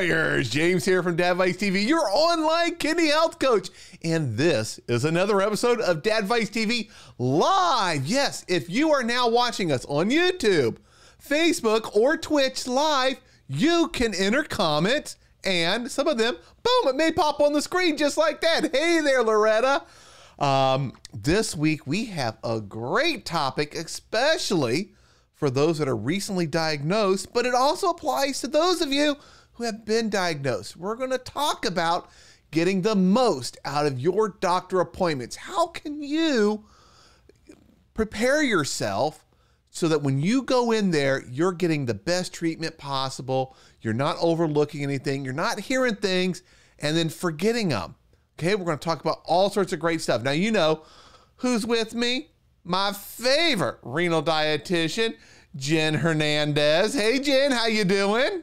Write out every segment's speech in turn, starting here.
Warriors. James here from Dadvice TV, your online kidney health coach. And this is another episode of Dadvice TV Live. Yes, if you are now watching us on YouTube, Facebook, or Twitch live, you can enter comments and some of them, boom, it may pop on the screen just like that. Hey there, Loretta. Um, this week we have a great topic, especially for those that are recently diagnosed, but it also applies to those of you who have been diagnosed. We're going to talk about getting the most out of your doctor appointments. How can you prepare yourself so that when you go in there, you're getting the best treatment possible? You're not overlooking anything, you're not hearing things and then forgetting them. Okay, we're going to talk about all sorts of great stuff. Now, you know who's with me? my favorite renal dietitian, Jen Hernandez. Hey, Jen, how you doing?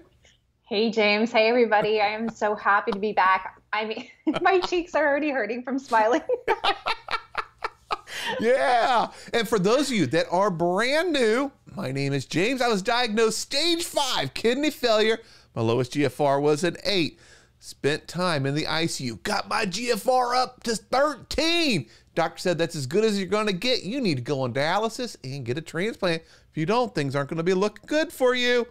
Hey, James. Hey, everybody. I am so happy to be back. I mean, my cheeks are already hurting from smiling. yeah. And for those of you that are brand new, my name is James. I was diagnosed stage five kidney failure. My lowest GFR was an eight. Spent time in the ICU, got my GFR up to 13. Doctor said that's as good as you're going to get. You need to go on dialysis and get a transplant. If you don't, things aren't going to be looking good for you.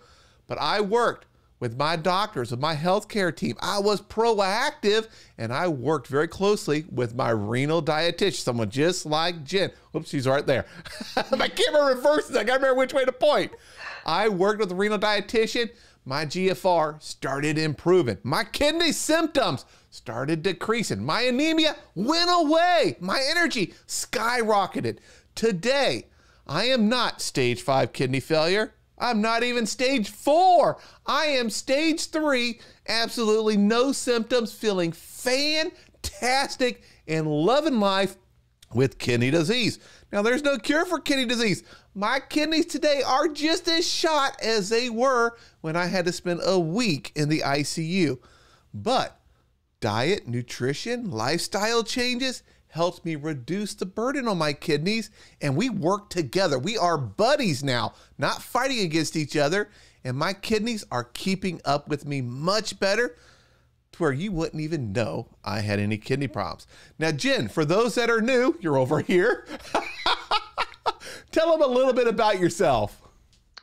But I worked with my doctors, with my healthcare team. I was proactive and I worked very closely with my renal dietitian, someone just like Jen. Oops, she's right there. my camera reverses. I got to remember which way to point. I worked with a renal dietitian. My GFR started improving. My kidney symptoms started decreasing. My anemia went away. My energy skyrocketed. Today, I am not stage five kidney failure. I'm not even stage four. I am stage three, absolutely no symptoms, feeling fantastic and loving life with kidney disease. Now, there's no cure for kidney disease. My kidneys today are just as shot as they were when I had to spend a week in the ICU. But diet, nutrition, lifestyle changes helps me reduce the burden on my kidneys. And we work together. We are buddies now, not fighting against each other. And my kidneys are keeping up with me much better to where you wouldn't even know I had any kidney problems. Now, Jen, for those that are new, you're over here. Tell them a little bit about yourself.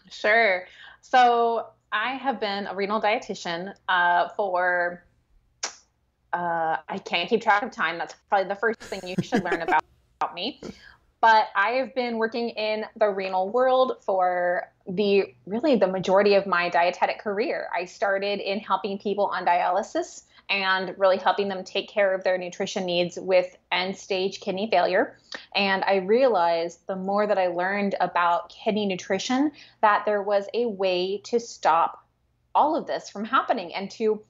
Sure. So, I have been a renal dietitian uh, for uh, I can't keep track of time. That's probably the first thing you should learn about, about me. But I have been working in the renal world for the really the majority of my dietetic career. I started in helping people on dialysis and really helping them take care of their nutrition needs with end stage kidney failure. And I realized the more that I learned about kidney nutrition, that there was a way to stop all of this from happening and to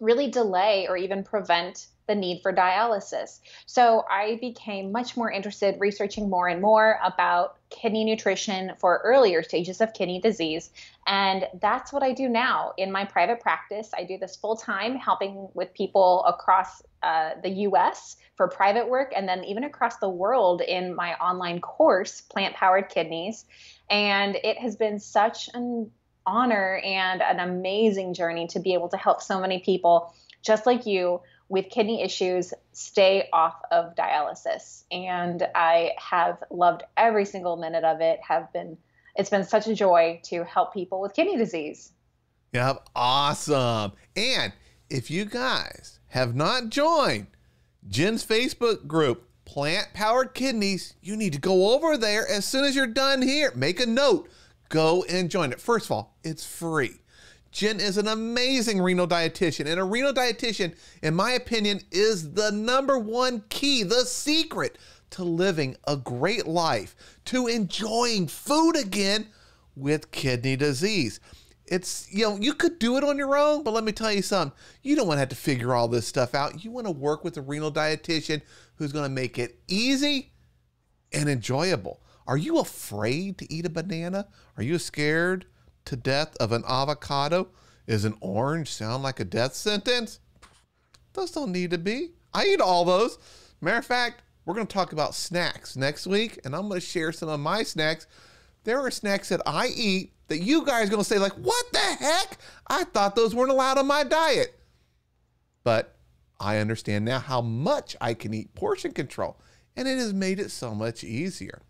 really delay or even prevent the need for dialysis. So I became much more interested researching more and more about kidney nutrition for earlier stages of kidney disease. And that's what I do now in my private practice. I do this full time, helping with people across uh, the US for private work and then even across the world in my online course, Plant Powered Kidneys. And it has been such an honor and an amazing journey to be able to help so many people just like you with kidney issues stay off of dialysis. And i have loved every single minute of it. Have been it's been such a joy to help people with kidney disease. Yep. Awesome. And if you guys have not joined jen's facebook group plant powered kidneys you need to go over there as soon as you're done here. Make a note Go and join it. First of all, it's free. Jen is an amazing renal dietitian, and a renal dietitian, in my opinion, is the number one key, the secret to living a great life, to enjoying food again with kidney disease. It's, you know, you could do it on your own, but let me tell you something. You don't want to have to figure all this stuff out. You want to work with a renal dietitian who's going to make it easy and enjoyable. Are you afraid to eat a banana? Are you scared to death of an avocado? Is an orange sound like a death sentence? Those don't need to be. I eat all those. Matter of fact, we're going to talk about snacks next week, and I'm going to share some of my snacks there are snacks that I eat that you guys are going to say, like, what the heck? I thought those weren't allowed on my diet. But I understand now how much I can eat portion control, and it has made it so much easier.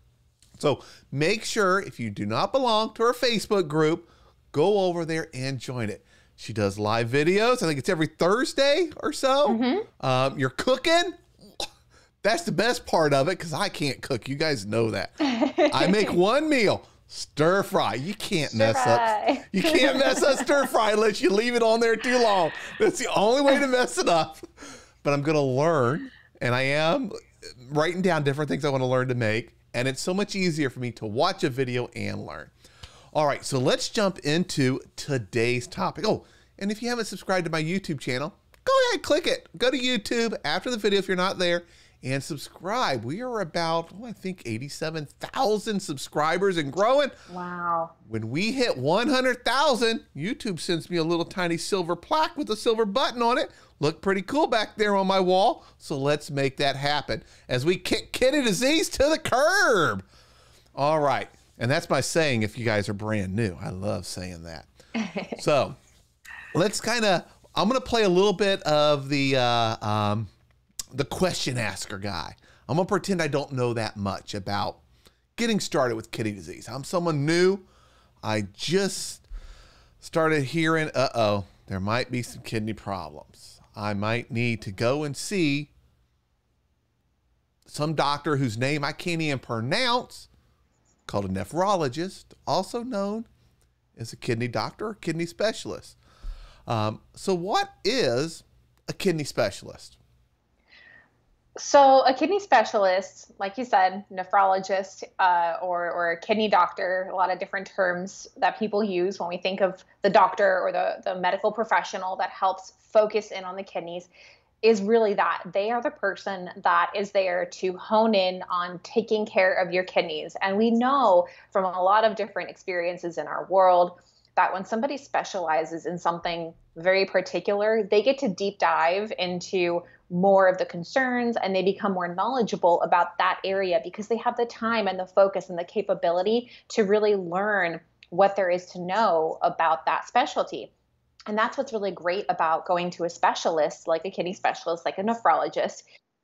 So make sure if you do not belong to our Facebook group, go over there and join it. She does live videos. I think it's every Thursday or so. Mm-hmm. Um, you're cooking. That's the best part of it because I can't cook. You guys know that. I make one meal stir fry. You can't stir mess fry. up. You can't mess up stir fry unless you leave it on there too long. That's the only way to mess it up. But I'm going to learn, and I am writing down different things I want to learn to make. And it's so much easier for me to watch a video and learn. All right, so let's jump into today's topic. Oh, and if you haven't subscribed to my YouTube channel, go ahead, click it. Go to YouTube after the video if you're not there and subscribe. We are about, oh, I think, 87,000 subscribers and growing. Wow. When we hit 100,000, YouTube sends me a little tiny silver plaque with a silver button on it. Look pretty cool back there on my wall. So let's make that happen as we kick kidney disease to the curb. All right. And that's my saying if you guys are brand new. I love saying that. so let's kind of, I'm going to play a little bit of the, uh, um, the question asker guy. I'm going to pretend I don't know that much about getting started with kidney disease. I'm someone new. I just started hearing, uh oh, there might be some kidney problems. I might need to go and see some doctor whose name I can't even pronounce, called a nephrologist, also known as a kidney doctor or kidney specialist. Um, so, what is a kidney specialist? So, a kidney specialist, like you said, nephrologist uh, or, or a kidney doctor, a lot of different terms that people use when we think of the doctor or the, the medical professional that helps focus in on the kidneys, is really that. They are the person that is there to hone in on taking care of your kidneys. And we know from a lot of different experiences in our world that when somebody specializes in something very particular, they get to deep dive into more of the concerns and they become more knowledgeable about that area because they have the time and the focus and the capability to really learn what there is to know about that specialty. And that's what's really great about going to a specialist like a kidney specialist, like a nephrologist,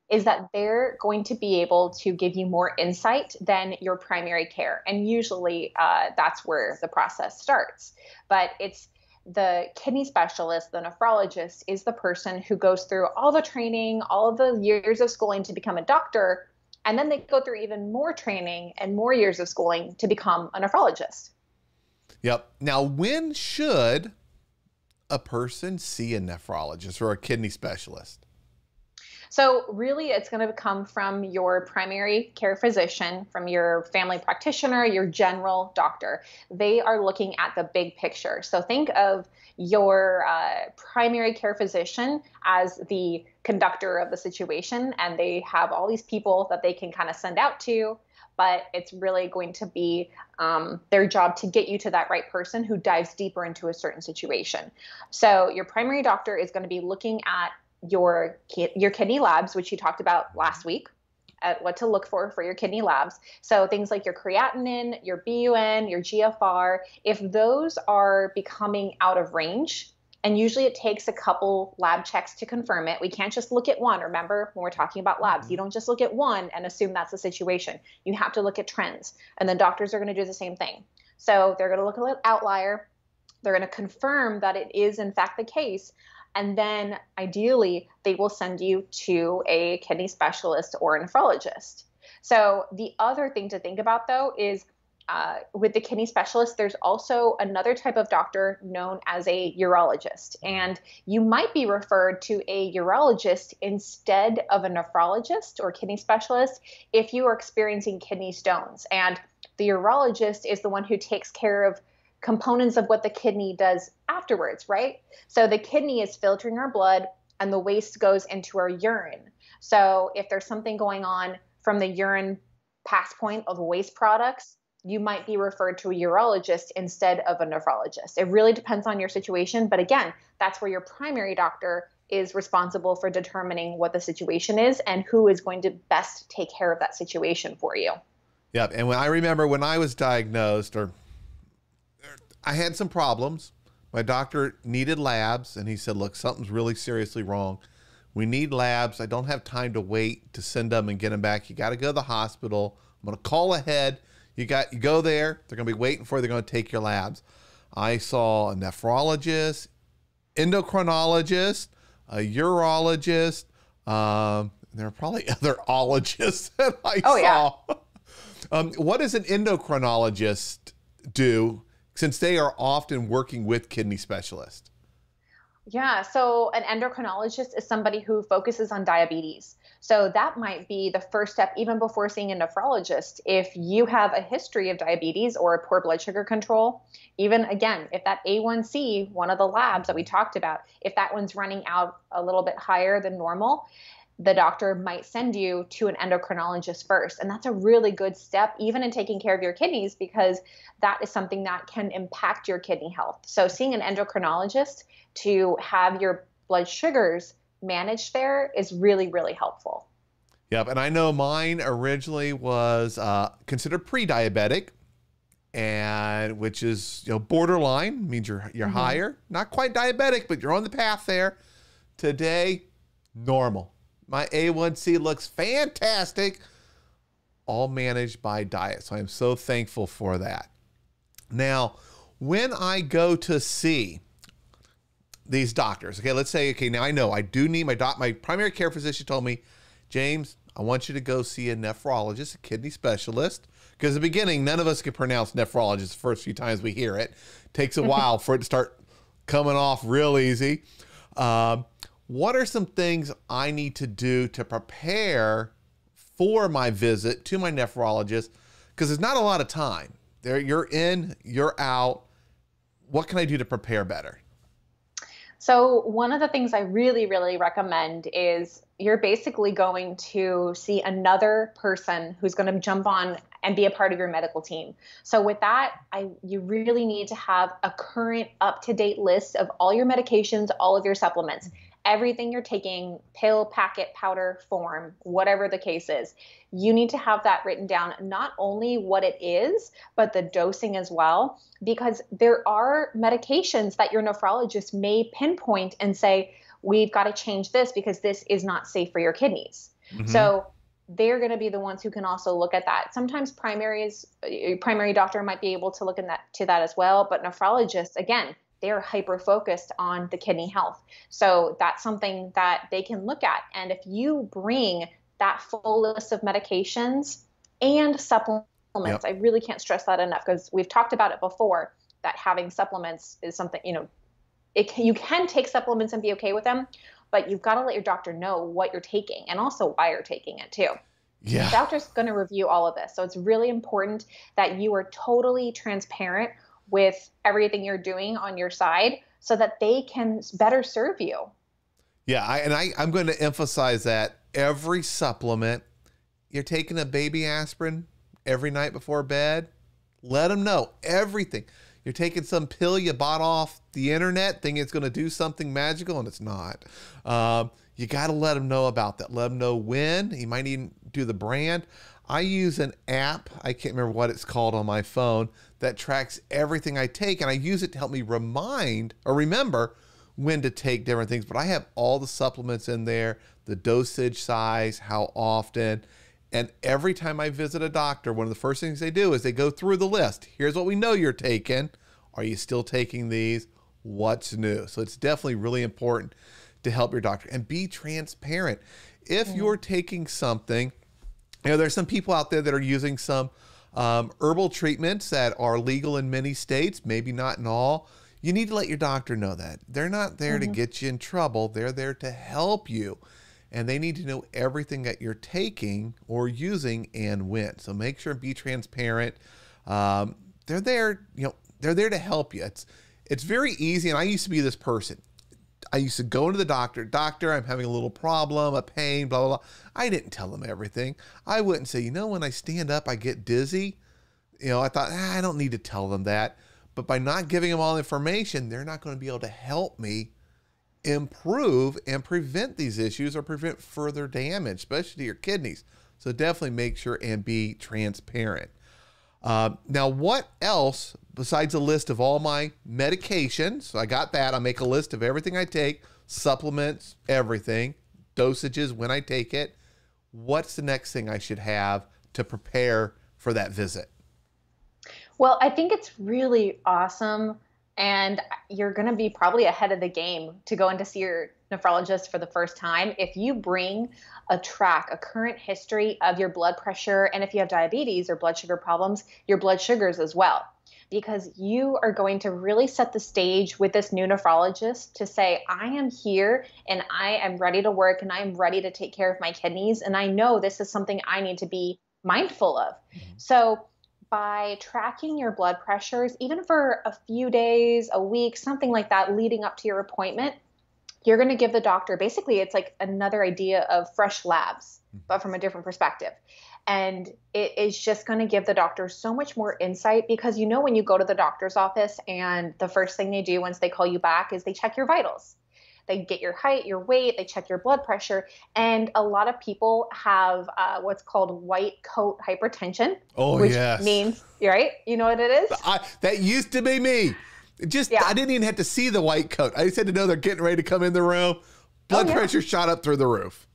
is that they're going to be able to give you more insight than your primary care. And usually uh, that's where the process starts. But it's the kidney specialist, the nephrologist, is the person who goes through all the training, all of the years of schooling to become a doctor. And then they go through even more training and more years of schooling to become a nephrologist. Yep. Now, when should a person see a nephrologist or a kidney specialist? So, really, it's going to come from your primary care physician, from your family practitioner, your general doctor. They are looking at the big picture. So, think of your uh, primary care physician as the conductor of the situation, and they have all these people that they can kind of send out to but it's really going to be um, their job to get you to that right person who dives deeper into a certain situation. So your primary doctor is going to be looking at your your kidney labs, which you talked about last week, at what to look for for your kidney labs. So things like your creatinine, your BUN, your GFR, if those are becoming out of range, and usually it takes a couple lab checks to confirm it. We can't just look at one. Remember, when we're talking about labs, you mm-hmm. don't just look at one and assume that's the situation. You have to look at trends. And then doctors are going to do the same thing. So they're going to look at an outlier. They're going to confirm that it is, in fact, the case. And then ideally, they will send you to a kidney specialist or a nephrologist. So the other thing to think about though is uh, with the kidney specialist, there's also another type of doctor known as a urologist. And you might be referred to a urologist instead of a nephrologist or kidney specialist if you are experiencing kidney stones. And the urologist is the one who takes care of components of what the kidney does afterwards, right? So the kidney is filtering our blood and the waste goes into our urine. So if there's something going on from the urine pass point of waste products, you might be referred to a urologist instead of a nephrologist. It really depends on your situation, but again, that's where your primary doctor is responsible for determining what the situation is and who is going to best take care of that situation for you. Yep. And when I remember when I was diagnosed, or I had some problems. My doctor needed labs, and he said, "Look, something's really seriously wrong. We need labs. I don't have time to wait to send them and get them back. You got to go to the hospital. I'm going to call ahead. You got you go there. They're going to be waiting for you. They're going to take your labs." I saw a nephrologist, endocrinologist, a urologist. Um, there are probably other ologists that I Oh, yeah. saw. Um, what does an endocrinologist do since they are often working with kidney specialists? Yeah, so an endocrinologist is somebody who focuses on diabetes. So that might be the first step, even before seeing a nephrologist. If you have a history of diabetes or poor blood sugar control, even again, if that A1C, one of the labs that we talked about, if that one's running out a little bit higher than normal, the doctor might send you to an endocrinologist first. And that's a really good step, even in taking care of your kidneys, because that is something that can impact your kidney health. So, seeing an endocrinologist to have your blood sugars managed there is really, really helpful. Yep, and I know mine originally was uh, considered pre-diabetic, and which is you know borderline means you're you're Mhm. higher, not quite diabetic, but you're on the path there. Today, normal. My A1C looks fantastic, all managed by diet. So I'm so thankful for that. Now, when I go to see these doctors. Okay, let's say okay, now I know I do need my doc. My primary care physician told me, James, I want you to go see a nephrologist, a kidney specialist. Because in the beginning, none of us could pronounce nephrologist the first few times we hear it. Takes a while for it to start coming off real easy. Um, what are some things I need to do to prepare for my visit to my nephrologist? Because there's not a lot of time. There, you're in, you're out. What can I do to prepare better? So, one of the things I really, really recommend is you're basically going to see another person who's going to jump on and be a part of your medical team. So, with that, I you really need to have a current, up to date list of all your medications, all of your supplements, everything you're taking, pill, packet, powder, form, whatever the case is. You need to have that written down, not only what it is, but the dosing as well, because there are medications that your nephrologist may pinpoint and say, we've got to change this because this is not safe for your kidneys. Mhm. So they're going to be the ones who can also look at that. Sometimes primaries, a primary doctor might be able to look in that to that as well, but nephrologists, again, they are hyper focused on the kidney health. So that's something that they can look at. And if you bring that full list of medications and supplements, I really can't stress that enough because we've talked about it before that having supplements is something, you know, it can, you can take supplements and be okay with them, but you've got to let your doctor know what you're taking and also why you're taking it too. yeah. The doctor's going to review all of this. So it's really important that you are totally transparent with everything you're doing on your side so that they can better serve you. Yeah, I, and I, I'm going to emphasize that every supplement, you're taking a baby aspirin every night before bed, let them know everything. You're taking some pill you bought off the internet, thinking it's going to do something magical, and it's not. Um, you got to let them know about that. Let them know when. You might even do the brand. I use an app, I can't remember what it's called on my phone, that tracks everything I take, and I use it to help me remind or remember when to take different things. But I have all the supplements in there, the dosage size, how often. And every time I visit a doctor, one of the first things they do is they go through the list. Here's what we know you're taking. Are you still taking these? What's new? So it's definitely really important to help your doctor and be transparent. If you're taking something, you know, there's some people out there that are using some um, herbal treatments that are legal in many states, maybe not in all. You need to let your doctor know that. They're not there to get you in trouble, they're there to help you. And they need to know everything that you're taking or using and when. So make sure and be transparent. Um, they're there, you know, they're there to help you. It's it's very easy. And I used to be this person. I used to go into the doctor, doctor, I'm having a little problem, a pain, blah, blah, blah. I didn't tell them everything. I wouldn't say, you know, when I stand up, I get dizzy. You know, I thought, ah, I don't need to tell them that. But by not giving them all the information, they're not going to be able to help me improve and prevent these issues or prevent further damage, especially to your kidneys. So definitely make sure and be transparent. Uh, now, what else besides a list of all my medications? So I got that. I'll make a list of everything I take, supplements, everything, dosages when I take it. What's the next thing I should have to prepare for that visit? Well, I think it's really awesome. And you're going to be probably ahead of the game to go in to see your nephrologist for the first time if you bring a track, a current history of your blood pressure, and if you have diabetes or blood sugar problems, your blood sugars as well. Because you are going to really set the stage with this new nephrologist to say, I am here and I am ready to work and I am ready to take care of my kidneys. And I know this is something I need to be mindful of. Mm-hmm. So, by tracking your blood pressures, even for a few days, a week, something like that, leading up to your appointment, you're going to give the doctor basically it's like another idea of fresh labs, mm-hmm. but from a different perspective. And it is just going to give the doctor so much more insight because you know, when you go to the doctor's office and the first thing they do once they call you back is they check your vitals they get your height, your weight, they check your blood pressure. And a lot of people have uh, what's called white coat hypertension. Oh, which yes. means, right? You know what it is? I, that used to be me. Just, yeah. I didn't even have to see the white coat. I just had to know they're getting ready to come in the room. Blood oh, yeah. pressure shot up through the roof.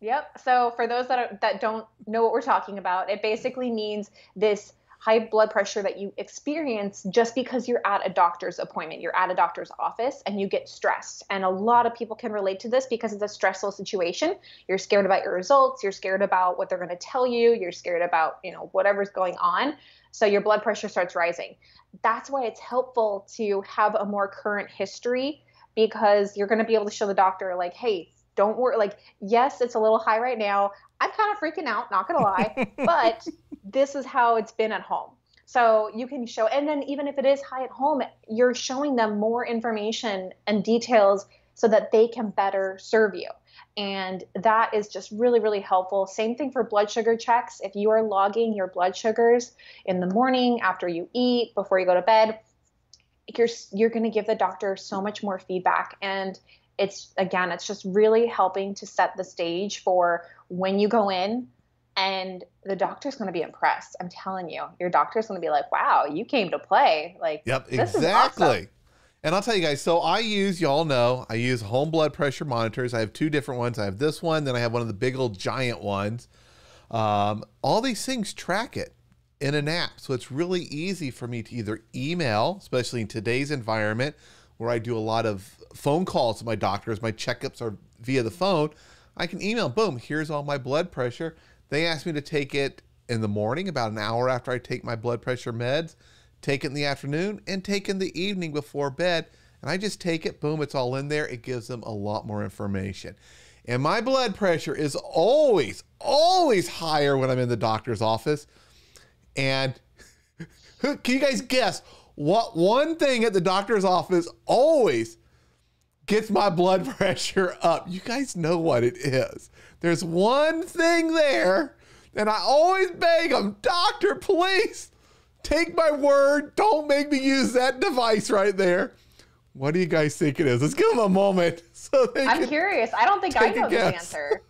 Yep. So for those that are, that don't know what we're talking about, it basically means this high blood pressure that you experience just because you're at a doctor's appointment, you're at a doctor's office, and you get stressed. And a lot of people can relate to this because it's a stressful situation. You're scared about your results, you're scared about what they're going to tell you, you're scared about, you know, whatever's going on. So your blood pressure starts rising. That's why it's helpful to have a more current history because you're going to be able to show the doctor, like, hey, don't worry. Like, yes, it's a little high right now. I'm kind of freaking out, not gonna lie, but this is how it's been at home. So you can show, and then even if it is high at home, you're showing them more information and details so that they can better serve you. And that is just really, really helpful. Same thing for blood sugar checks. If you are logging your blood sugars in the morning, after you eat, before you go to bed, you're you're going to give the doctor so much more feedback and it's again it's just really helping to set the stage for when you go in and the doctor's going to be impressed. I'm telling you your doctor's going to be like wow you came to play. Like yep exactly. awesome. and i'll tell you guys so i use y'all know i use home blood pressure monitors. I have two different ones. I have this one then i have one of the big old giant ones. Um, all these things track it in an app so it's really easy for me to either email especially in today's environment where I do a lot of phone calls to my doctors. My checkups are via the phone. I can email, boom, here's all my blood pressure. They ask me to take it in the morning, about an hour after I take my blood pressure meds, take it in the afternoon, and take in the evening before bed. And I just take it, boom, it's all in there. It gives them a lot more information. And my blood pressure is always, always higher when I'm in the doctor's office. And can you guys guess what one thing at the doctor's office always gets my blood pressure up. You guys know what it is. There's one thing there, and I always beg them, doctor, please take my word. Don't make me use that device right there. What do you guys think it is? Let's give them a moment. So I'm curious. I don't think I know the answer.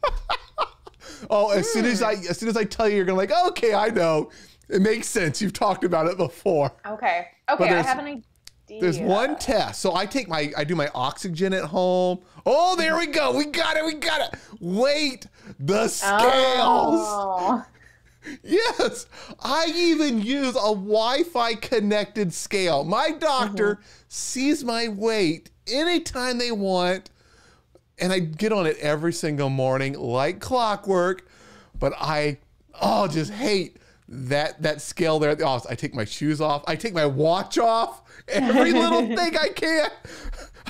oh, as soon as hmm. I as soon as I tell you, you're gonna like, okay, I know. It makes sense. You've talked about it before. Okay. Okay, I have an idea. There's one test. So I take my I do my oxygen at home. Oh, there we go. We got it. We got it. Wait, the scales. Oh. Yes, I even use a Wi-Fi connected scale. My doctor mm-hmm. sees my weight anytime they want, and I get on it every single morning like clockwork. But I oh just hate that that scale there at the office. I take my shoes off. I take my watch off. Every little thing I can.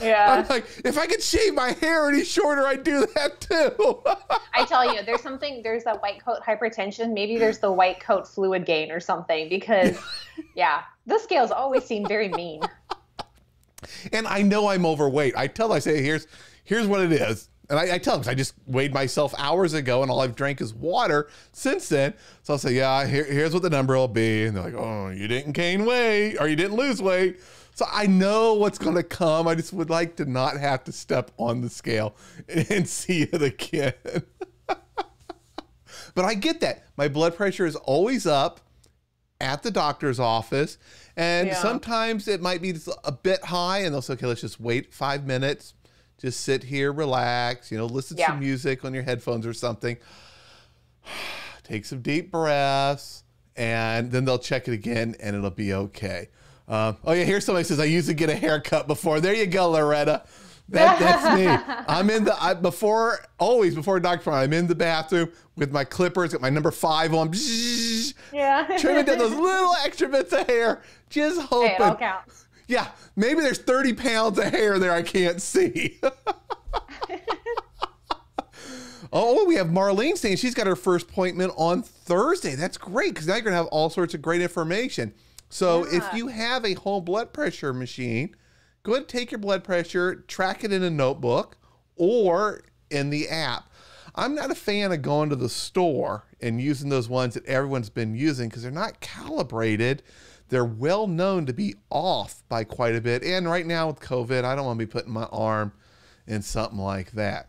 Yeah. I'm like, if I could shave my hair any shorter, I'd do that too. I tell you, there's something. There's a white coat hypertension. Maybe there's the white coat fluid gain or something. Because, yeah, the scales always seem very mean. And I know I'm overweight. I tell I say, here's here's what it is. And I, I tell them, I just weighed myself hours ago and all I've drank is water since then. So I'll say, yeah, here, here's what the number will be. And they're like, oh, you didn't gain weight or you didn't lose weight. So I know what's going to come. I just would like to not have to step on the scale and, and see it again. but I get that. My blood pressure is always up at the doctor's office. And Yeah. sometimes it might be a bit high, and they'll say, okay, let's just wait five minutes. Just sit here, relax, you know, listen to Yeah. some music on your headphones or something. Take some deep breaths, and then they'll check it again, and it'll be okay. Um, oh, yeah, here's somebody says, I used to get a haircut before. There you go, Loretta. That, that's me. I'm in the I, before always before. Fry, I'm in the bathroom with my clippers, got my number five on, Yeah. trimming down those little extra bits of hair, just hey, it all hoping. counts. Yeah, maybe there's 30 pounds of hair there I can't see. oh, we have Marlene saying she's got her first appointment on Thursday. That's great because now you're gonna have all sorts of great information. So if you have a home blood pressure machine, go ahead and take your blood pressure, track it in a notebook or in the app. I'm not a fan of going to the store and using those ones that everyone's been using because they're not calibrated. They're well known to be off by quite a bit. And right now with COVID, I don't want to be putting my arm in something like that.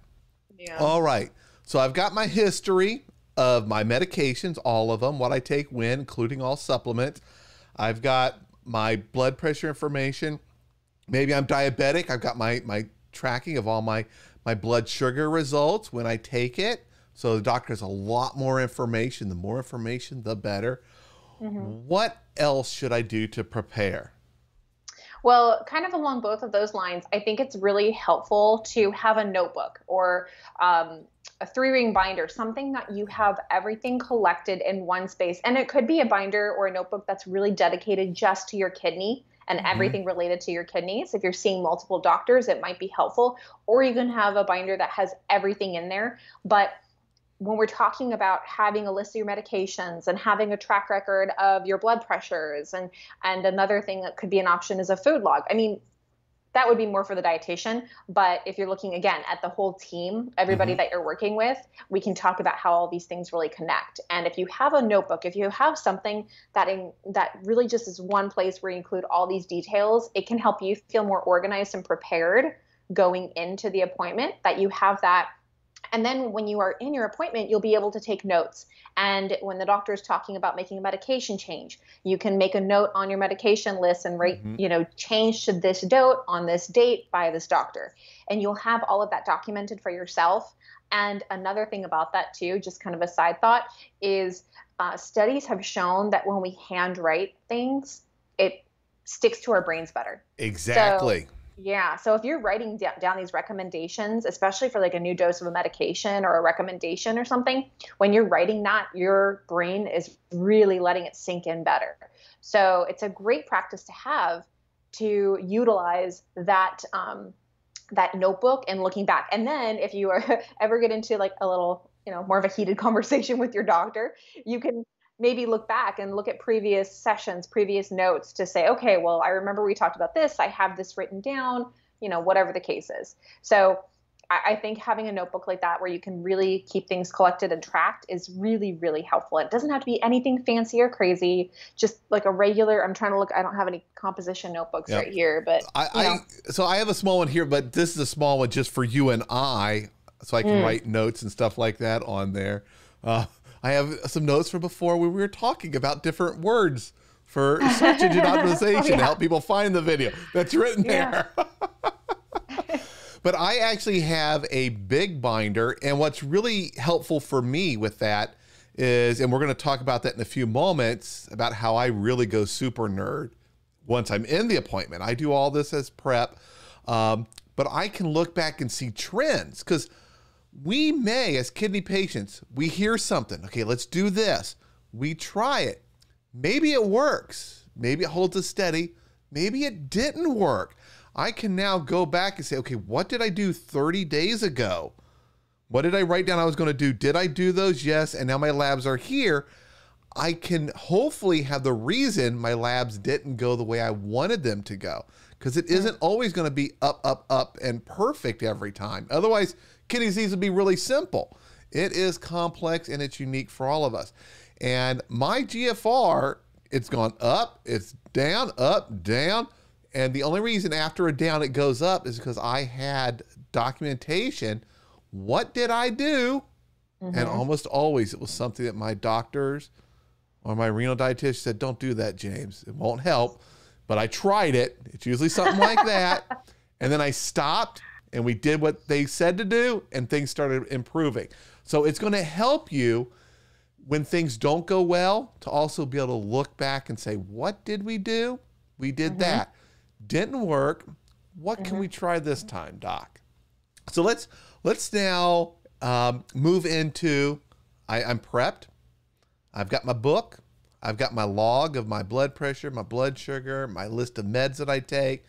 Yeah. All right. So I've got my history of my medications, all of them, what I take when, including all supplements. I've got my blood pressure information. Maybe I'm diabetic. I've got my my tracking of all my my blood sugar results when I take it. So the doctor has a lot more information. The more information, the better. What else should I do to prepare? Well, kind of along both of those lines, I think it's really helpful to have a notebook or um, a three ring binder, something that you have everything collected in one space. And it could be a binder or a notebook that's really dedicated just to your kidney and everything related to your kidneys. If you're seeing multiple doctors, it might be helpful. Or you can have a binder that has everything in there. But when we're talking about having a list of your medications and having a track record of your blood pressures and and another thing that could be an option is a food log i mean that would be more for the dietitian but if you're looking again at the whole team everybody Mhm. that you're working with we can talk about how all these things really connect and if you have a notebook if you have something that in that really just is one place where you include all these details it can help you feel more organized and prepared going into the appointment that you have that and then when you are in your appointment, you'll be able to take notes. And when the doctor is talking about making a medication change, you can make a note on your medication list and write, Mhm. you know, change to this date on this date by this doctor. And you'll have all of that documented for yourself. And another thing about that, too, just kind of a side thought, is uh, studies have shown that when we handwrite things, it sticks to our brains better. Exactly. Yeah. So if you're writing da- down these recommendations, especially for like a new dose of a medication or a recommendation or something, when you're writing that, your brain is really letting it sink in better. So it's a great practice to have to utilize that um, that notebook and looking back. And then if you are ever get into like a little, you know, more of a heated conversation with your doctor, you can maybe look back and look at previous sessions, previous notes to say, okay, well, I remember we talked about this. I have this written down, you know, whatever the case is. So I, I think having a notebook like that where you can really keep things collected and tracked is really, really helpful. It doesn't have to be anything fancy or crazy, just like a regular. I'm trying to look, I don't have any composition notebooks Yep. right here, but I, you know. I so I have a small one here, but this is a small one just for you and I, so I can Mm. write notes and stuff like that on there. Uh, I have some notes from before where we were talking about different words for search engine optimization Oh, yeah. to help people find the video. That's written Yeah. there. but I actually have a big binder, and what's really helpful for me with that is, and we're going to talk about that in a few moments about how I really go super nerd once I'm in the appointment. I do all this as prep, um, but I can look back and see trends because we may, as kidney patients, we hear something. Okay, let's do this. We try it. Maybe it works. Maybe it holds us steady. Maybe it didn't work. I can now go back and say, okay, what did I do 30 days ago? What did I write down I was going to do? Did I do those? Yes. And now my labs are here. I can hopefully have the reason my labs didn't go the way I wanted them to go because it isn't always going to be up, up, up and perfect every time. Otherwise, kidney disease would be really simple. It is complex and it's unique for all of us. And my GFR, it's gone up, it's down, up, down. And the only reason after a down it goes up is because I had documentation. What did I do Mm-hmm. And almost always it was something that my doctors or my renal dietitian said, don't do that, James. It won't help. But I tried it. It's usually something like that. And then I stopped and we did what they said to do and things started improving. So it's going to help you when things don't go well to also be able to look back and say, what did we do? We did mm-hmm. that. Didn't work. What mm-hmm. can we try this time, doc? So let's let's now um, move into I, I'm prepped. I've got my book. I've got my log of my blood pressure, my blood sugar, my list of meds that I take.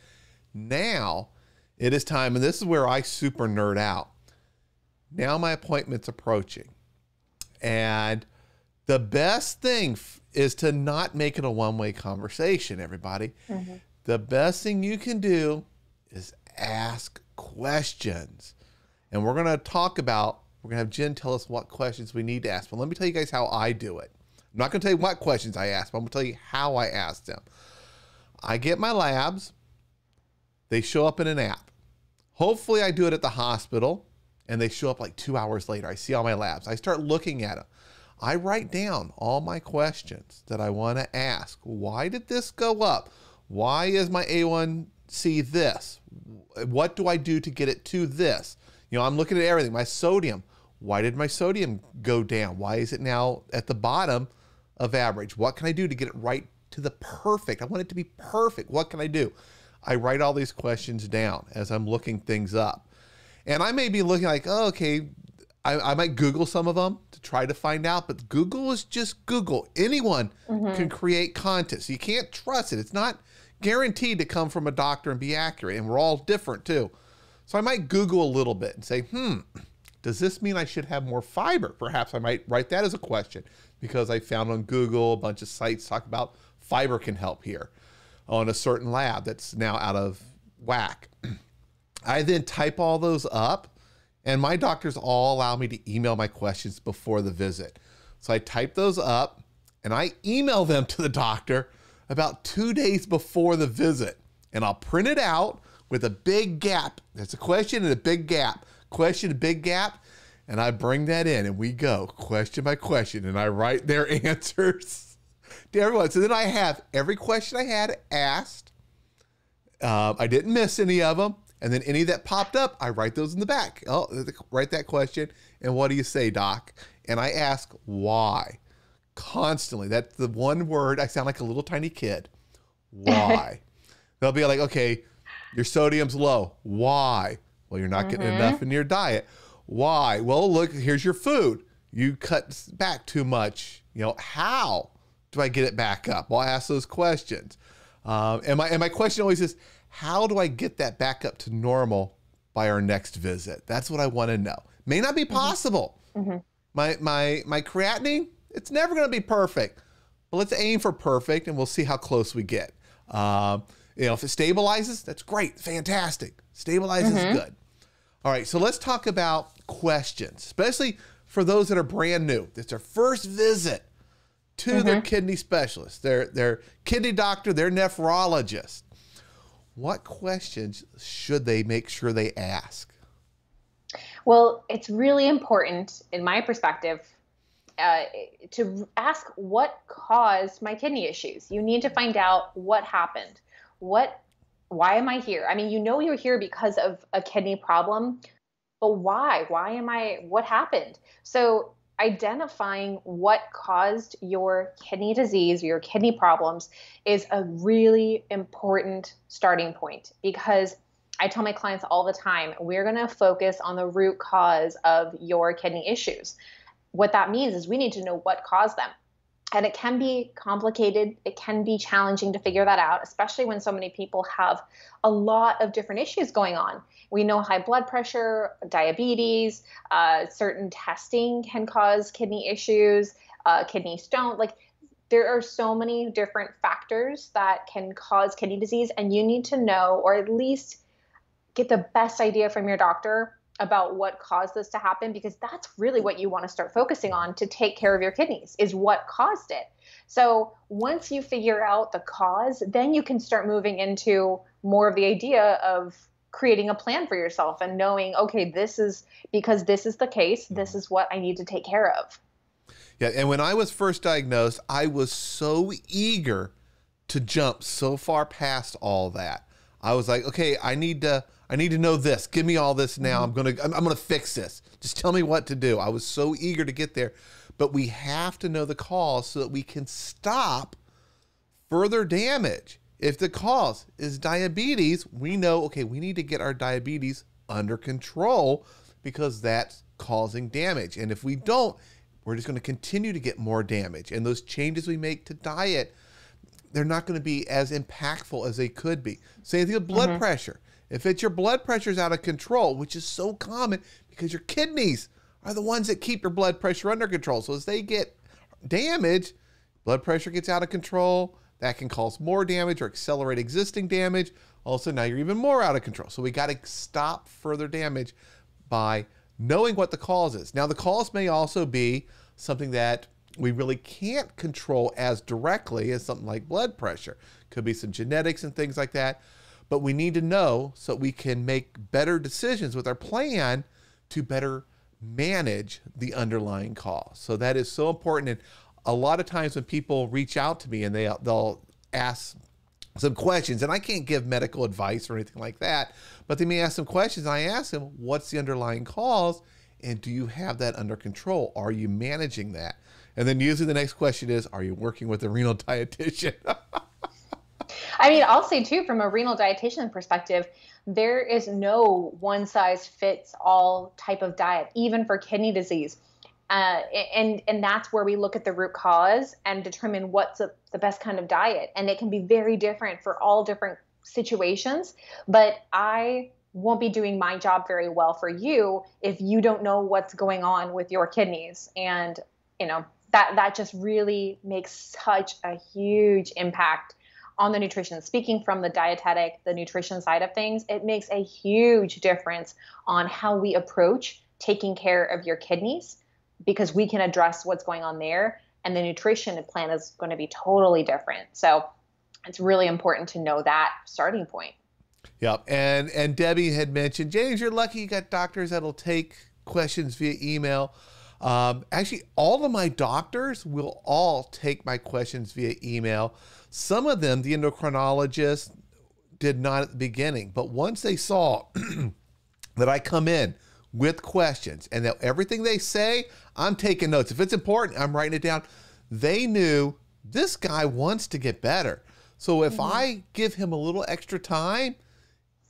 Now it is time, and this is where I super nerd out. Now my appointment's approaching. And the best thing f- is to not make it a one way conversation, everybody. Mm-hmm. The best thing you can do is ask questions. And we're going to talk about, we're going to have Jen tell us what questions we need to ask. But let me tell you guys how I do it. I'm not going to tell you what questions I ask, but I'm going to tell you how I ask them. I get my labs, they show up in an app. Hopefully, I do it at the hospital and they show up like two hours later. I see all my labs. I start looking at them. I write down all my questions that I want to ask. Why did this go up? Why is my A1C this? What do I do to get it to this? You know, I'm looking at everything. My sodium. Why did my sodium go down? Why is it now at the bottom of average? What can I do to get it right to the perfect? I want it to be perfect. What can I do? I write all these questions down as I'm looking things up. And I may be looking like, oh, okay, I, I, might Google some of them to try to find out, but Google is just Google. Anyone mm-hmm. can create content. So you can't trust it. It's not guaranteed to come from a doctor and be accurate. And we're all different too. So I might Google a little bit and say, hmm, does this mean I should have more fiber? Perhaps I might write that as a question because I found on Google a bunch of sites talk about fiber can help here on a certain lab that's now out of whack. I then type all those up, and my doctors all allow me to email my questions before the visit. So I type those up and I email them to the doctor about two days before the visit. And I'll print it out with a big gap. There's a question and a big gap. Question, a big gap. And I bring that in and we go question by question. And I write their answers to everyone. So then I have every question I had asked. Uh, I didn't miss any of them. And then any that popped up, I write those in the back. Oh, write that question. And what do you say, doc? And I ask why constantly. That's the one word. I sound like a little tiny kid. Why? They'll be like, okay, your sodium's low. Why? Well, you're not getting mm-hmm. enough in your diet. Why? Well, look, here's your food. You cut back too much. You know, how do I get it back up? Well, I ask those questions. Um, and my and my question always is, how do I get that back up to normal by our next visit? That's what I want to know. May not be mm-hmm. possible. Mm-hmm. My my my creatinine, it's never going to be perfect, but let's aim for perfect, and we'll see how close we get. Um, you know, if it stabilizes, that's great, fantastic. Stabilizes mm-hmm. good. All right, so let's talk about questions, especially for those that are brand new. It's their first visit to mm-hmm. their kidney specialist, their their kidney doctor, their nephrologist what questions should they make sure they ask? Well, it's really important, in my perspective, uh, to ask what caused my kidney issues. You need to find out what happened. What, why am I here? I mean, you know you're here because of a kidney problem, but why? Why am I? What happened? So identifying what caused your kidney disease, your kidney problems, is a really important starting point because I tell my clients all the time we're going to focus on the root cause of your kidney issues. What that means is we need to know what caused them. And it can be complicated, it can be challenging to figure that out, especially when so many people have a lot of different issues going on. We know high blood pressure, diabetes, uh, certain testing can cause kidney issues, uh, kidney stone. Like there are so many different factors that can cause kidney disease, and you need to know, or at least get the best idea from your doctor about what caused this to happen because that's really what you want to start focusing on to take care of your kidneys is what caused it. So once you figure out the cause, then you can start moving into more of the idea of creating a plan for yourself and knowing, okay, this is because this is the case, this mm-hmm. is what I need to take care of. Yeah, and when I was first diagnosed, I was so eager to jump so far past all that. I was like, okay, I need to I need to know this. Give me all this now. Mm-hmm. I'm going to I'm, I'm going to fix this. Just tell me what to do. I was so eager to get there. But we have to know the cause so that we can stop further damage. If the cause is diabetes, we know, okay, we need to get our diabetes under control because that's causing damage. And if we don't, we're just going to continue to get more damage. And those changes we make to diet, they're not going to be as impactful as they could be. Same thing with blood mm-hmm. pressure. If it's your blood pressure is out of control, which is so common because your kidneys are the ones that keep your blood pressure under control. So as they get damaged, blood pressure gets out of control, that can cause more damage or accelerate existing damage. Also, now you're even more out of control. So we got to stop further damage by knowing what the cause is. Now, the cause may also be something that we really can't control as directly as something like blood pressure. Could be some genetics and things like that. But we need to know so we can make better decisions with our plan to better manage the underlying cause. So that is so important. And a lot of times when people reach out to me and they they'll ask some questions, and I can't give medical advice or anything like that, but they may ask some questions. I ask them, what's the underlying cause? And do you have that under control? Are you managing that? And then usually the next question is, are you working with a renal dietitian? I mean, I'll say too, from a renal dietitian perspective, there is no one size fits all type of diet, even for kidney disease. Uh, and and that's where we look at the root cause and determine what's a, the best kind of diet. And it can be very different for all different situations but i won't be doing my job very well for you if you don't know what's going on with your kidneys. And you know that that just really makes such a huge impact on the nutrition. Speaking from the dietetic the nutrition side of things it makes a huge difference on how we approach taking care of your kidneys because we can address what's going on there and the nutrition plan is going to be totally different. So it's really important to know that starting point. Yep and and debbie had mentioned james you're lucky you got doctors that'll take questions via email. Um, actually all of my doctors will all take my questions via email. Some of them the endocrinologist did not at the beginning but once they saw that i come in with questions and that everything they say, I'm taking notes. If it's important, I'm writing it down. They knew this guy wants to get better. So if mm-hmm. I give him a little extra time,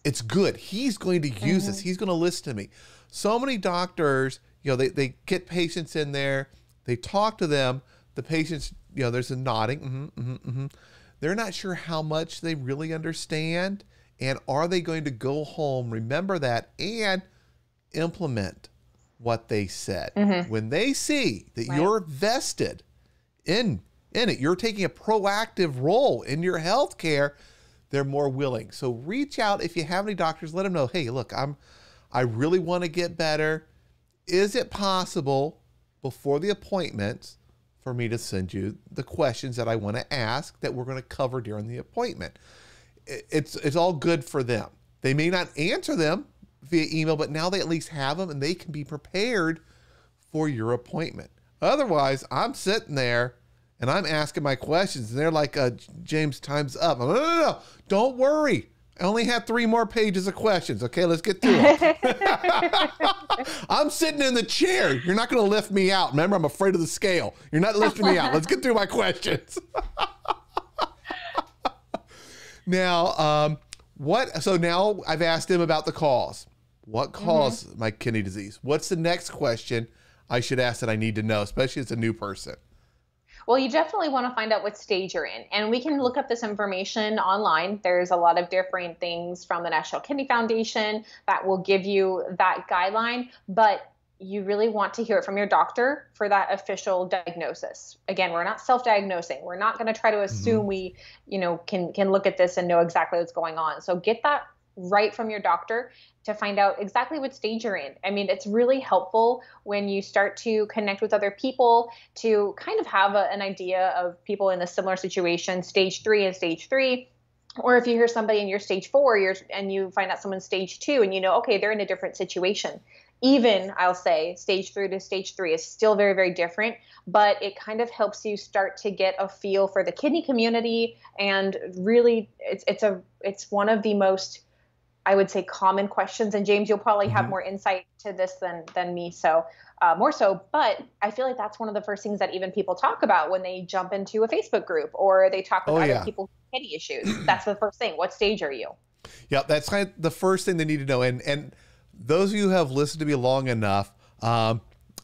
it's good. He's going to use mm-hmm. this. He's going to listen to me. So many doctors, you know, they, they get patients in there, they talk to them. The patients, you know, there's a nodding. Mm-hmm, mm-hmm, mm-hmm. They're not sure how much they really understand. And are they going to go home, remember that, and implement what they said. Mm-hmm. When they see that right. you're vested in in it, you're taking a proactive role in your health care, they're more willing. So reach out if you have any doctors, let them know, "Hey, look, I'm I really want to get better. Is it possible before the appointment for me to send you the questions that I want to ask that we're going to cover during the appointment?" It's it's all good for them. They may not answer them via email, but now they at least have them and they can be prepared for your appointment. Otherwise, I'm sitting there and I'm asking my questions, and they're like, uh, James, time's up. no, no, no, no. Don't worry. I only have three more pages of questions. Okay, let's get through it. I'm sitting in the chair. You're not going to lift me out. Remember, I'm afraid of the scale. You're not lifting me out. Let's get through my questions. now, um, what? So now I've asked him about the cause. What mm-hmm. caused mm-hmm. my kidney disease? What's the next question I should ask that I need to know, especially as a new person? Well, you definitely want to find out what stage you're in. And we can look up this information online. There's a lot of different things from the National Kidney Foundation that will give you that guideline. But you really want to hear it from your doctor for that official diagnosis. Again, we're not self-diagnosing. We're not going to try to assume mm-hmm. we, you know, can can look at this and know exactly what's going on. So get that right from your doctor to find out exactly what stage you're in. I mean, it's really helpful when you start to connect with other people to kind of have a, an idea of people in a similar situation, stage three and stage three. or if you hear somebody in your stage four you're, and you find out someone's stage two and you know okay they're in a different situation even i'll say stage three to stage three is still very very different but it kind of helps you start to get a feel for the kidney community and really it's it's a it's one of the most i would say common questions and james you'll probably have mm-hmm. more insight to this than than me so uh, more so. But I feel like that's one of the first things that even people talk about when they jump into a Facebook group or they talk with oh, other yeah. people with kidney issues. that's the first thing. What stage are you? Yeah, that's kind of the first thing they need to know. And and those of you who have listened to me long enough, um,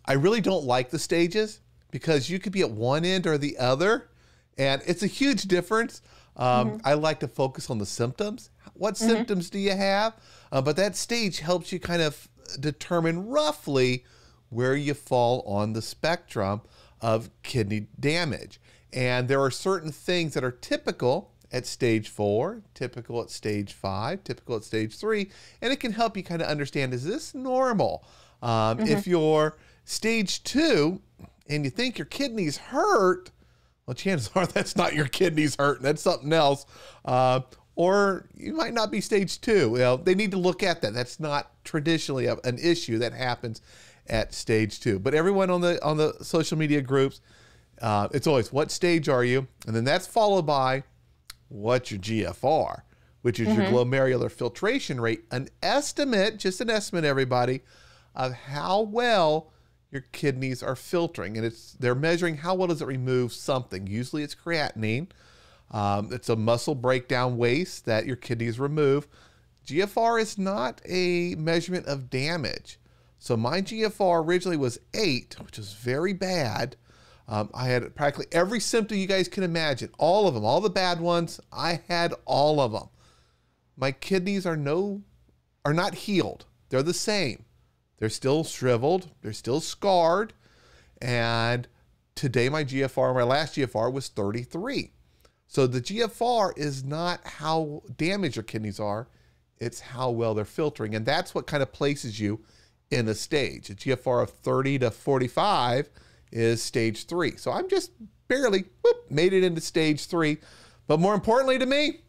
I really don't like the stages because you could be at one end or the other, and it's a huge difference. Um, mm-hmm. I like to focus on the symptoms. What mm-hmm. symptoms do you have? Uh, but that stage helps you kind of determine roughly where you fall on the spectrum of kidney damage. And there are certain things that are typical at stage four, typical at stage five, typical at stage three, and it can help you kind of understand is this normal? Um, mm-hmm. If you're stage two and you think your kidneys hurt, well, chances are that's not your kidneys hurting, that's something else. Uh, or you might not be stage two. You know, they need to look at that. That's not traditionally a, an issue that happens at stage two. But everyone on the on the social media groups, uh, it's always what stage are you, and then that's followed by what's your GFR, which is mm-hmm. your glomerular filtration rate, an estimate, just an estimate, everybody, of how well your kidneys are filtering, and it's they're measuring how well does it remove something. Usually, it's creatinine. Um, it's a muscle breakdown waste that your kidneys remove. GFR is not a measurement of damage. So my GFR originally was eight, which is very bad. Um, I had practically every symptom you guys can imagine, all of them, all the bad ones. I had all of them. My kidneys are no, are not healed. They're the same. They're still shriveled. They're still scarred. And today my GFR, my last GFR was 33. So the GFR is not how damaged your kidneys are. It's how well they're filtering. And that's what kind of places you in a stage. A GFR of 30 to 45 is stage three. So I'm just barely whoop, made it into stage three. But more importantly to me,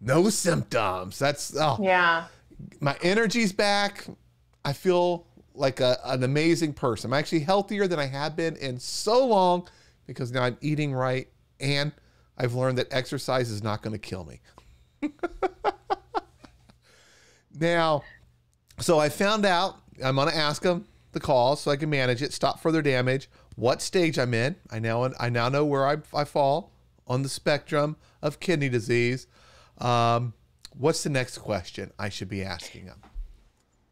no symptoms. That's oh yeah. My energy's back. I feel like a, an amazing person. I'm actually healthier than I have been in so long because now I'm eating right and I've learned that exercise is not going to kill me. now, so I found out I'm going to ask them the call so I can manage it, stop further damage, what stage I'm in. I now I now know where I, I fall on the spectrum of kidney disease. Um, what's the next question I should be asking them?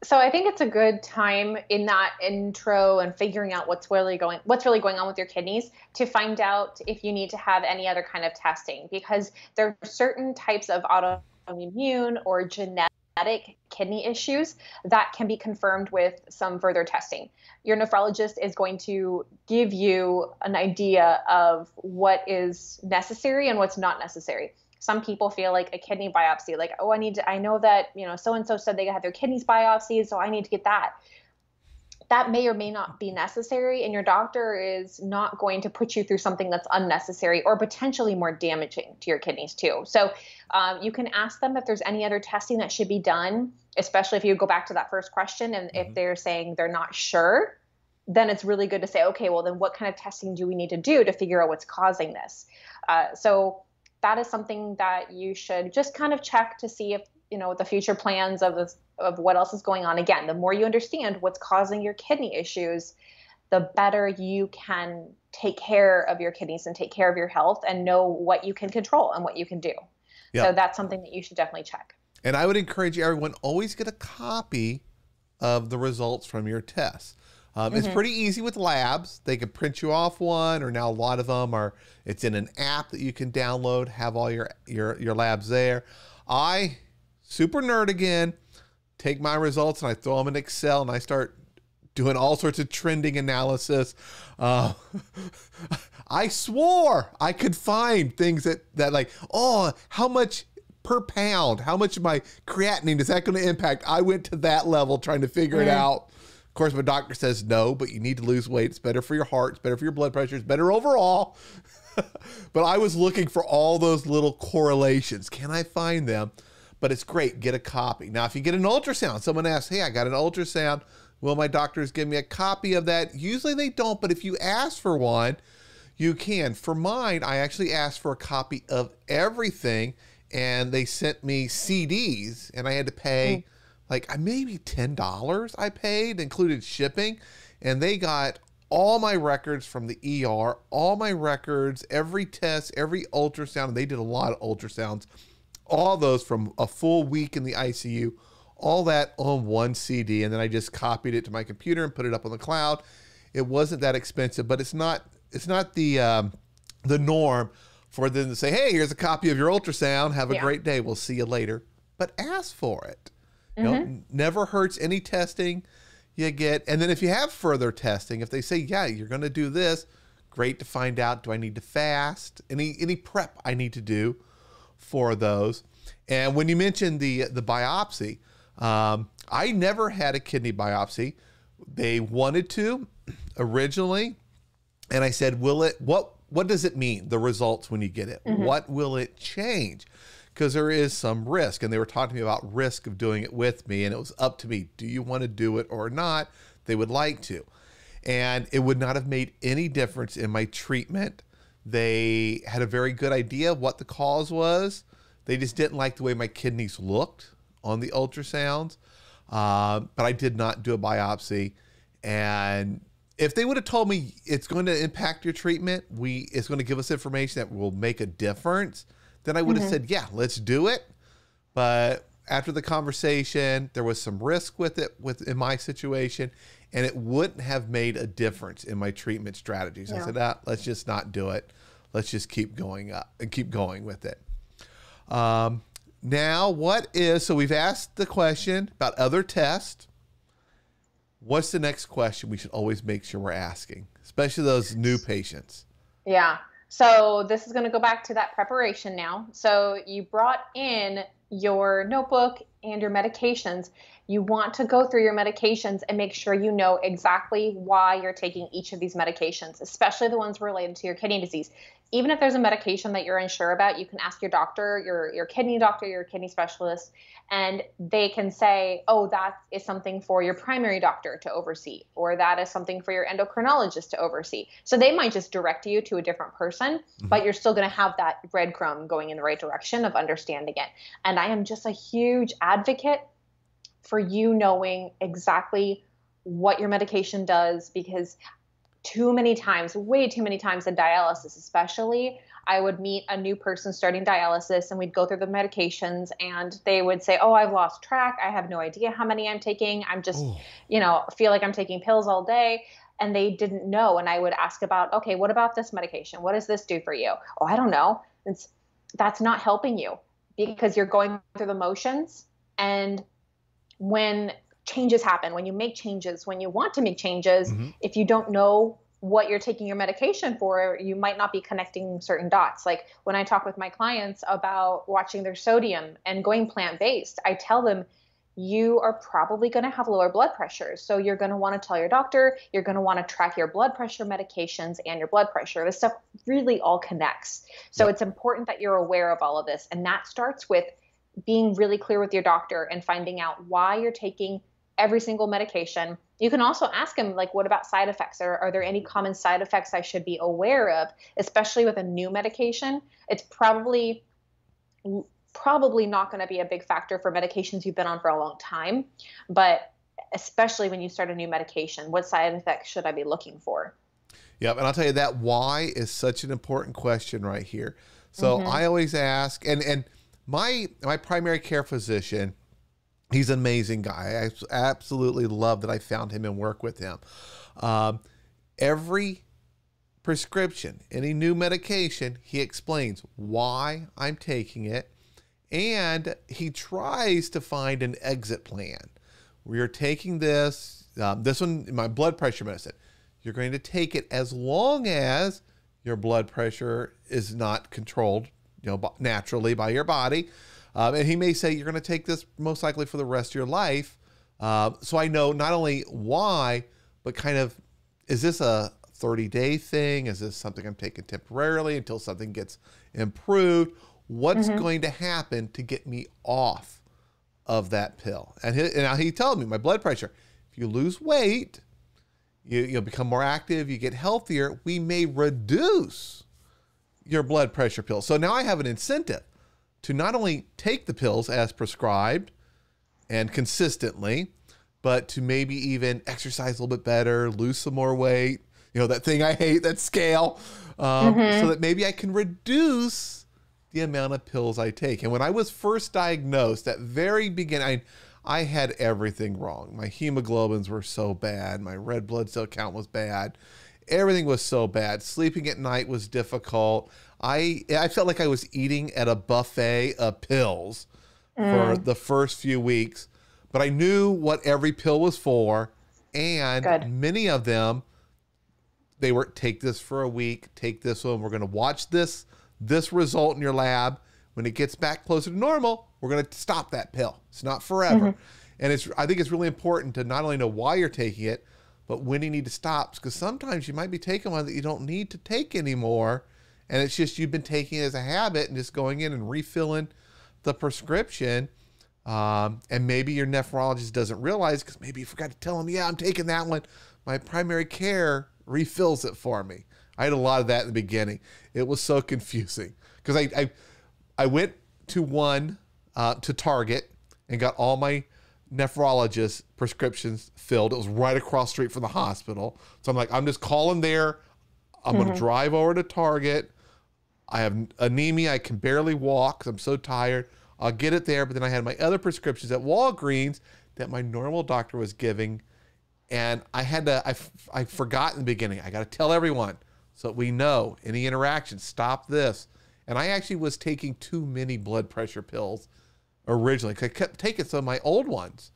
So I think it's a good time in that intro and figuring out what's really going what's really going on with your kidneys to find out if you need to have any other kind of testing because there are certain types of autoimmune or genetic kidney issues that can be confirmed with some further testing. Your nephrologist is going to give you an idea of what is necessary and what's not necessary. Some people feel like a kidney biopsy, like, oh, I need to, I know that, you know, so and so said they had their kidneys biopsied, so I need to get that that may or may not be necessary, and your doctor is not going to put you through something that's unnecessary or potentially more damaging to your kidneys, too. So, um, you can ask them if there's any other testing that should be done, especially if you go back to that first question and mm-hmm. if they're saying they're not sure. Then it's really good to say, okay, well, then what kind of testing do we need to do to figure out what's causing this? Uh, so, that is something that you should just kind of check to see if you know the future plans of this, of what else is going on. Again the more you understand what's causing your kidney issues the better you can take care of your kidneys and take care of your health and know what you can control and what you can do. Yeah. so that's something that you should definitely check. And i would encourage everyone always get a copy of the results from your tests um, mm-hmm. It's pretty easy with labs. They can print you off one, or now a lot of them are. It's in an app that you can download. Have all your your your labs there. I super nerd again, take my results and I throw them in Excel and I start doing all sorts of trending analysis. Uh, I swore I could find things that, that like, oh, how much per pound, how much of my creatinine is that going to impact? I went to that level trying to figure mm-hmm. it out. Course, my doctor says no, but you need to lose weight. It's better for your heart. It's better for your blood pressure. It's better overall. but I was looking for all those little correlations. Can I find them? But it's great. Get a copy. Now, if you get an ultrasound, someone asks, Hey, I got an ultrasound. Will my doctors give me a copy of that? Usually they don't, but if you ask for one, you can. For mine, I actually asked for a copy of everything and they sent me CDs and I had to pay mm. Like maybe $10 I paid, included shipping. And they got all my records from the ER, all my records, every test, every ultrasound. They did a lot of ultrasounds, all those from a full week in the ICU, all that on one CD. And then I just copied it to my computer and put it up on the cloud. It wasn't that expensive, but it's not it's not the um, the norm for them to say, "Hey, here's a copy of your ultrasound. Have a yeah. great day. We'll see you later." But ask for it. Mm-hmm. You know, never hurts any testing you get. And then if you have further testing, if they say, "Yeah, you're going to do this," great to find out. Do I need to fast? Any any prep I need to do for those? And when you mentioned the the biopsy, um, I never had a kidney biopsy. They wanted to originally and I said, "Will it? What? What does it mean? The results when you get it? Mm-hmm. What will it change?" Because there is some risk, and they were talking to me about risk of doing it with me, and it was up to me. Do you want to do it or not? They would like to, and it would not have made any difference in my treatment. They had a very good idea of what the cause was. They just didn't like the way my kidneys looked on the ultrasounds. Uh, but I did not do a biopsy, and if they would have told me it's going to impact your treatment, we it's going to give us information that will make a difference, then I would have mm-hmm. said, yeah, let's do it. But after the conversation, there was some risk with it with in my situation, and it wouldn't have made a difference in my treatment strategies. Yeah. I said, ah, let's just not do it. Let's just keep going up and keep going with it. Um, now, what is so we've asked the question about other tests what's the next question we should always make sure we're asking, especially those new patients? Yeah. So this is going to go back to that preparation now. So you brought in your notebook and your medications. You want to go through your medications and make sure you know exactly why you're taking each of these medications, especially the ones related to your kidney disease even if there's a medication that you're unsure about, you can ask your doctor, your your kidney doctor, your kidney specialist, and they can say, "Oh, that is something for your primary doctor to oversee, or that is something for your endocrinologist to oversee." So they might just direct you to a different person, mm-hmm. but you're still going to have that breadcrumb going in the right direction of understanding it. And I am just a huge advocate for you knowing exactly what your medication does because too many times, way too many times in dialysis, especially, I would meet a new person starting dialysis and we'd go through the medications and they would say, Oh, I've lost track. I have no idea how many I'm taking. I'm just, Ooh. you know, feel like I'm taking pills all day. And they didn't know. And I would ask about, okay, what about this medication? What does this do for you? Oh, I don't know. It's, that's not helping you because you're going through the motions. And when changes happen, when you make changes, when you want to make changes, mm-hmm. if you don't know what you're taking your medication for, you might not be connecting certain dots. Like when I talk with my clients about watching their sodium and going plant based, I tell them you are probably going to have lower blood pressure. So you're going to want to tell your doctor, you're going to want to track your blood pressure medications and your blood pressure. This stuff really all connects. So yep. it's important that you're aware of all of this. And that starts with being really clear with your doctor and finding out why you're taking every single medication. You can also ask them, like, what about side effects? Are, are there any common side effects I should be aware of, especially with a new medication? It's probably probably not going to be a big factor for medications you've been on for a long time, but especially when you start a new medication, what side effects should I be looking for? Yep, and I'll tell you that why is such an important question right here. So mm-hmm. I always ask, and and my my primary care physician he's an amazing guy. I absolutely love that I found him and work with him. Um, every prescription, any new medication, he explains why I'm taking it, and he tries to find an exit plan. We are taking this, um, this one, my blood pressure medicine. You're going to take it as long as your blood pressure is not controlled, you know, naturally by your body. Um, and he may say, You're going to take this most likely for the rest of your life. Uh, so I know not only why, but kind of is this a 30 day thing? Is this something I'm taking temporarily until something gets improved? What's Mm-hmm. going to happen to get me off of that pill? And he, and now he told me my blood pressure. If you lose weight, you you become more active, you get healthier. We may reduce your blood pressure pill. So now I have an incentive to not only take the pills as prescribed and consistently, but to maybe even exercise a little bit better, lose some more weight. You know that thing I hate, that scale, um, so that maybe I can reduce the amount of pills I take. And when I was first diagnosed, at very beginning, I, I had everything wrong. My hemoglobins were so bad. My red blood cell count was bad. Everything was so bad. Sleeping at night was difficult. I I felt like I was eating at a buffet of pills for mm. the first few weeks, but I knew what every pill was for, and Good. many of them they were take this for a week, take this one. We're going to watch this this result in your lab. When it gets back closer to normal, we're going to stop that pill. It's not forever, mm-hmm. and it's. I think it's really important to not only know why you're taking it, but when you need to stop. Because sometimes you might be taking one that you don't need to take anymore, and it's just you've been taking it as a habit and just going in and refilling the prescription. Um, and maybe your nephrologist doesn't realize because maybe you forgot to tell him, yeah, I'm taking that one. My primary care refills it for me. I had a lot of that in the beginning. It was so confusing because I, I, I went to one, uh, to Target and got all my nephrologist prescriptions filled. It was right across the street from the hospital. So I'm like, I'm just calling there. I'm going to drive over to Target. I have anemia. I can barely walk. I'm so tired. I'll get it there. But then I had my other prescriptions at Walgreens that my normal doctor was giving. And I had to, I, f- I forgot in the beginning. I got to tell everyone so that we know any interaction, stop this. And I actually was taking too many blood pressure pills originally 'cause I kept taking some of my old ones,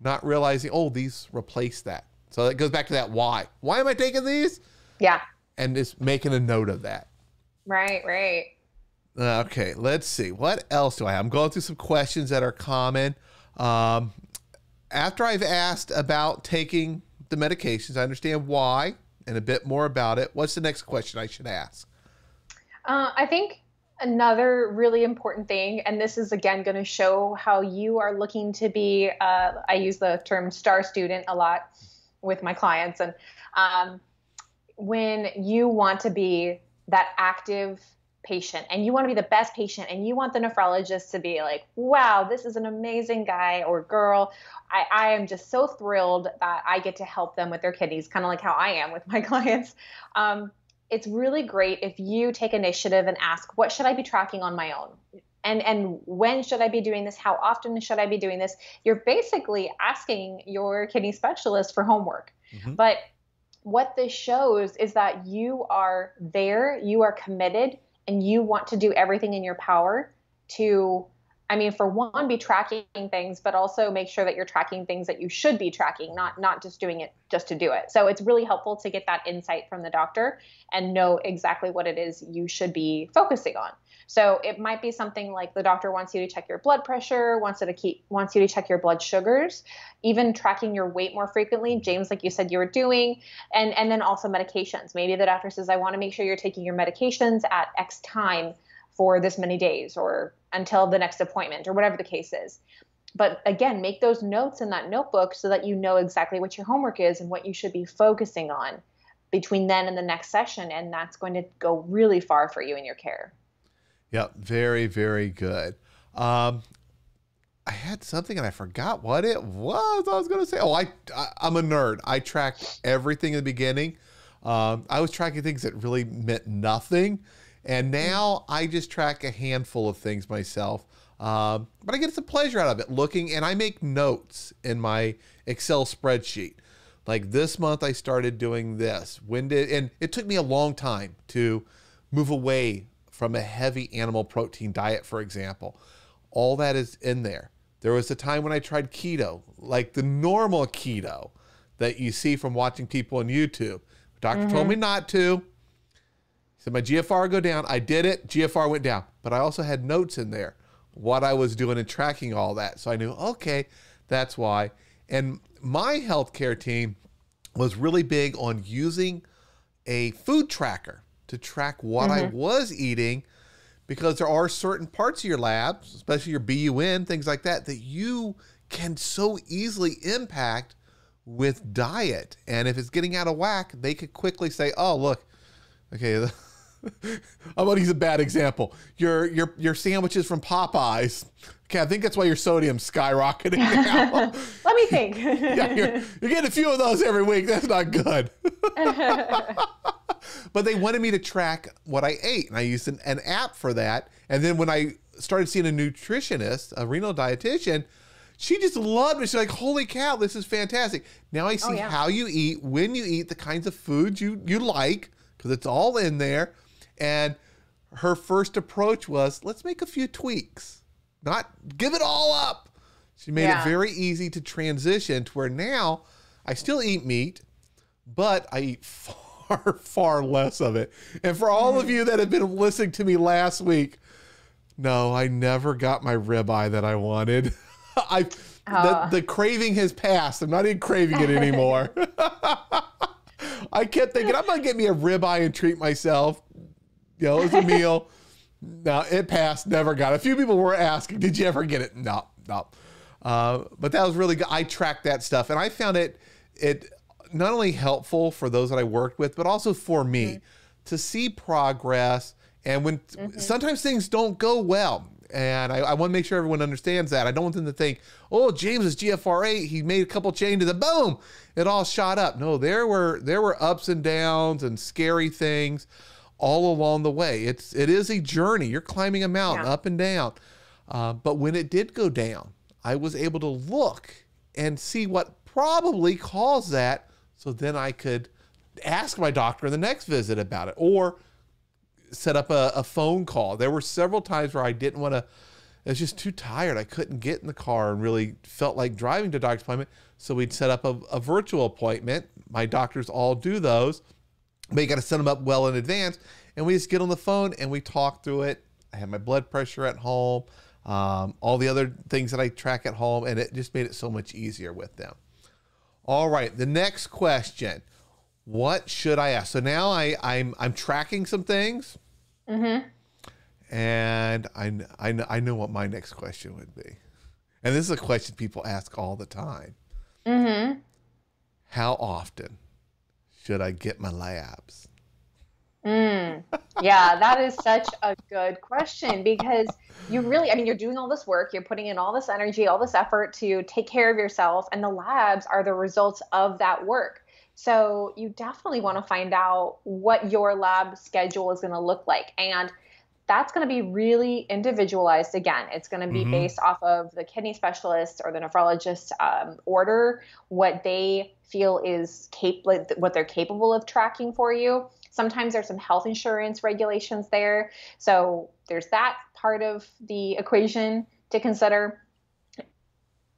not realizing, oh, these replace that. So that goes back to that why. Why am I taking these? Yeah. And just making a note of that. Right, right. Okay, let's see. What else do I have? I'm going through some questions that are common. Um, after I've asked about taking the medications, I understand why and a bit more about it. What's the next question I should ask? Uh, I think another really important thing, and this is again going to show how you are looking to be. Uh, I use the term star student a lot with my clients, and um, when you want to be that active patient and you want to be the best patient and you want the nephrologist to be like wow this is an amazing guy or girl. I, I am just so thrilled that i get to help them with their kidneys kind of like how i am with my clients. Um, it's really great if you take initiative and ask what should i be tracking on my own? And and when should i be doing this? How often should i be doing this? You're basically asking your kidney specialist for homework. Mhm. but what this shows is that you are there you are committed and you want to do everything in your power to i mean for one be tracking things but also make sure that you're tracking things that you should be tracking not not just doing it just to do it. So it's really helpful to get that insight from the doctor and know exactly what it is you should be focusing on so it might be something like the doctor wants you to check your blood pressure wants to keep wants you to check your blood sugars even tracking your weight more frequently james like you said you were doing and and then also medications. Maybe the doctor says i want to make sure you're taking your medications at x time for this many days or until the next appointment or whatever the case is. But again make those notes in that notebook so that you know exactly what your homework is and what you should be focusing on between then and the next session and that's going to go really far for you in your care Yep, very, very good. Um, I had something and I forgot what it was. I was going to say, oh, I, I I'm a nerd. I tracked everything in the beginning. Um, I was tracking things that really meant nothing, and now I just track a handful of things myself. Um, but I get some pleasure out of it, looking, and I make notes in my Excel spreadsheet. Like this month, I started doing this. When did? And it took me a long time to move away from a heavy animal protein diet, for example. All that is in there. There was a time when I tried keto, like the normal keto that you see from watching people on YouTube. Doctor told me mm-hmm. not to. He said my GFR go down. I did it. GFR went down. But I also had notes in there, what I was doing and tracking all that. So I knew, okay, that's why. And my healthcare team was really big on using a food tracker to track what I mm-hmm. was eating because there are certain parts of your labs, especially your BUN, things like that, that you can so easily impact with diet. And if it's getting out of whack, they could quickly say, "Oh, look, okay, I'm gonna use a bad example. Your your your sandwiches from Popeyes. I think that's why your sodium's skyrocketing now. Let me think. yeah, you're, you're getting a few of those every week. That's not good. but they wanted me to track what I ate, and I used an, an app for that. And then when I started seeing a nutritionist, a renal dietitian, she just loved it. She's like, "Holy cow, this is fantastic!" Now I oh, see yeah. how you eat, when you eat, the kinds of foods you you like, because it's all in there. And her first approach was, "Let's make a few tweaks, not give it all up." She made Yeah. it very easy to transition to where now I still eat meat, but I eat far, far less of it. And for all of you that have been listening to me last week, no, I never got my ribeye that I wanted. I Ah. the, the craving has passed. I'm not even craving it anymore. I kept thinking I'm gonna get me a ribeye and treat myself. You know, it was a meal. No, it passed. Never got it. A few people were asking, "Did you ever get it?" No, no. Uh, but that was really good. I tracked that stuff, and I found it it not only helpful for those that I worked with, but also for me to see progress. And when sometimes things don't go well, and I, I want to make sure everyone understands that. I don't want them to think, "Oh, James is GFR eight. He made a couple changes, and boom, it all shot up." No, there were there were ups and downs and scary things all along the way. It's it is a journey. You're climbing a mountain Yeah. up and down. Uh, but when it did go down, I was able to look and see what probably caused that. So then I could ask my doctor in the next visit about it or set up a, a phone call. There were several times where I didn't want to, I was just too tired. I couldn't get in the car and really felt like driving to doctor's appointment. So we'd set up a, a virtual appointment. My doctors all do those but you got to set them up well in advance. And we just get on the phone and we talk through it. I have my blood pressure at home, um, all the other things that I track at home, and it just made it so much easier with them. All right, the next question: What should I ask? So now I, I'm I'm tracking some things, and I, I I know what my next question would be, and this is a question people ask all the time. Mm-hmm. How often should I get my labs? Mm. Yeah, that is such a good question because you really, I mean, you're doing all this work, you're putting in all this energy, all this effort to take care of yourself, and the labs are the results of that work. So you definitely want to find out what your lab schedule is going to look like. And that's going to be really individualized again. It's going to be Mhm. based off of the kidney specialist or the nephrologist um, order, what they feel is capable, what they're capable of tracking for you. Sometimes there's some health insurance regulations there. So there's that part of the equation to consider.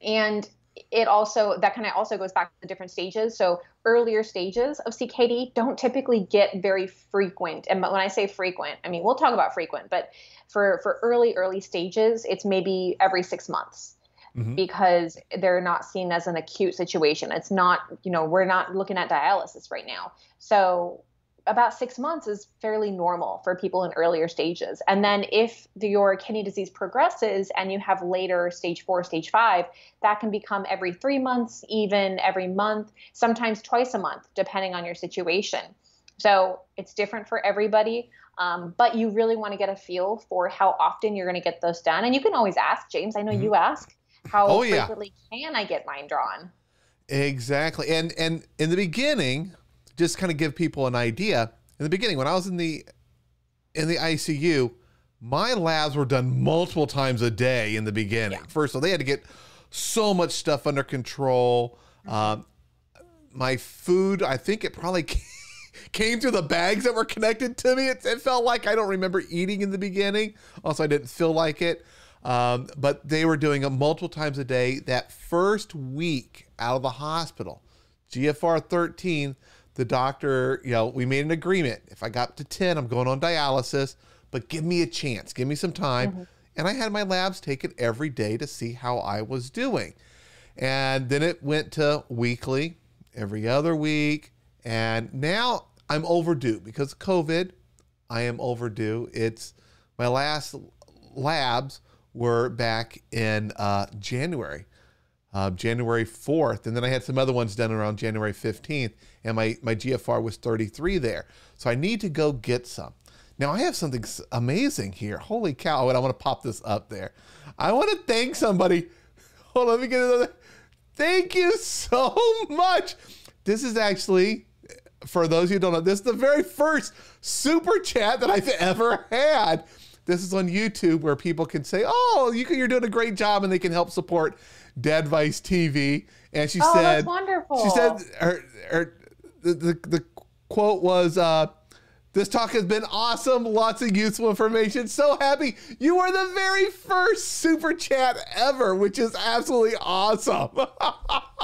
And it also, that kind of also goes back to the different stages. So earlier stages of CKD don't typically get very frequent. And when I say frequent, I mean, we'll talk about frequent, but for, for early, early stages, it's maybe every six months Mhm. because they're not seen as an acute situation. It's not, you know, we're not looking at dialysis right now. So about six months is fairly normal for people in earlier stages. And then if the, your kidney disease progresses and you have later stage four, stage five, that can become every three months, even every month, sometimes twice a month, depending on your situation. So it's different for everybody. Um, but you really want to get a feel for how often you're going to get those done. And you can always ask, James, I know you ask, how Oh, yeah. can I get mine drawn? Exactly. And and in the beginning, just kind of give people an idea. In the beginning, when I was in the in the ICU, my labs were done multiple times a day in the beginning. First, of all, they had to get so much stuff under control. Um, my food, I think it probably came through the bags that were connected to me. It, it felt like I don't remember eating in the beginning. Also, I didn't feel like it. Um, but they were doing it multiple times a day. That first week out of the hospital, GFR 13, the doctor, you know, we made an agreement. If I got to 10, I'm going on dialysis, but give me a chance, give me some time. And I had my labs taken every day to see how I was doing. And then it went to weekly, every other week. And now I'm overdue because of COVID. I am overdue. It's my last labs were back in uh, January, uh, January 4th. And then I had some other ones done around January 15th. And my, my GFR was 33 there. So I need to go get some. Now I have something amazing here. Holy cow. And I want to pop this up there. I want to thank somebody. Hold on, let me get another. Thank you so much. This is actually, for those who don't know, this is the very first super chat that I've ever had. This is on YouTube where people can say, "Oh, you can, you're doing a great job," and they can help support Dadvice TV. And she Oh, said, that's wonderful. she said her, her the, the, the quote was uh this talk has been awesome lots of useful information so happy you are the very first super chat ever which is absolutely awesome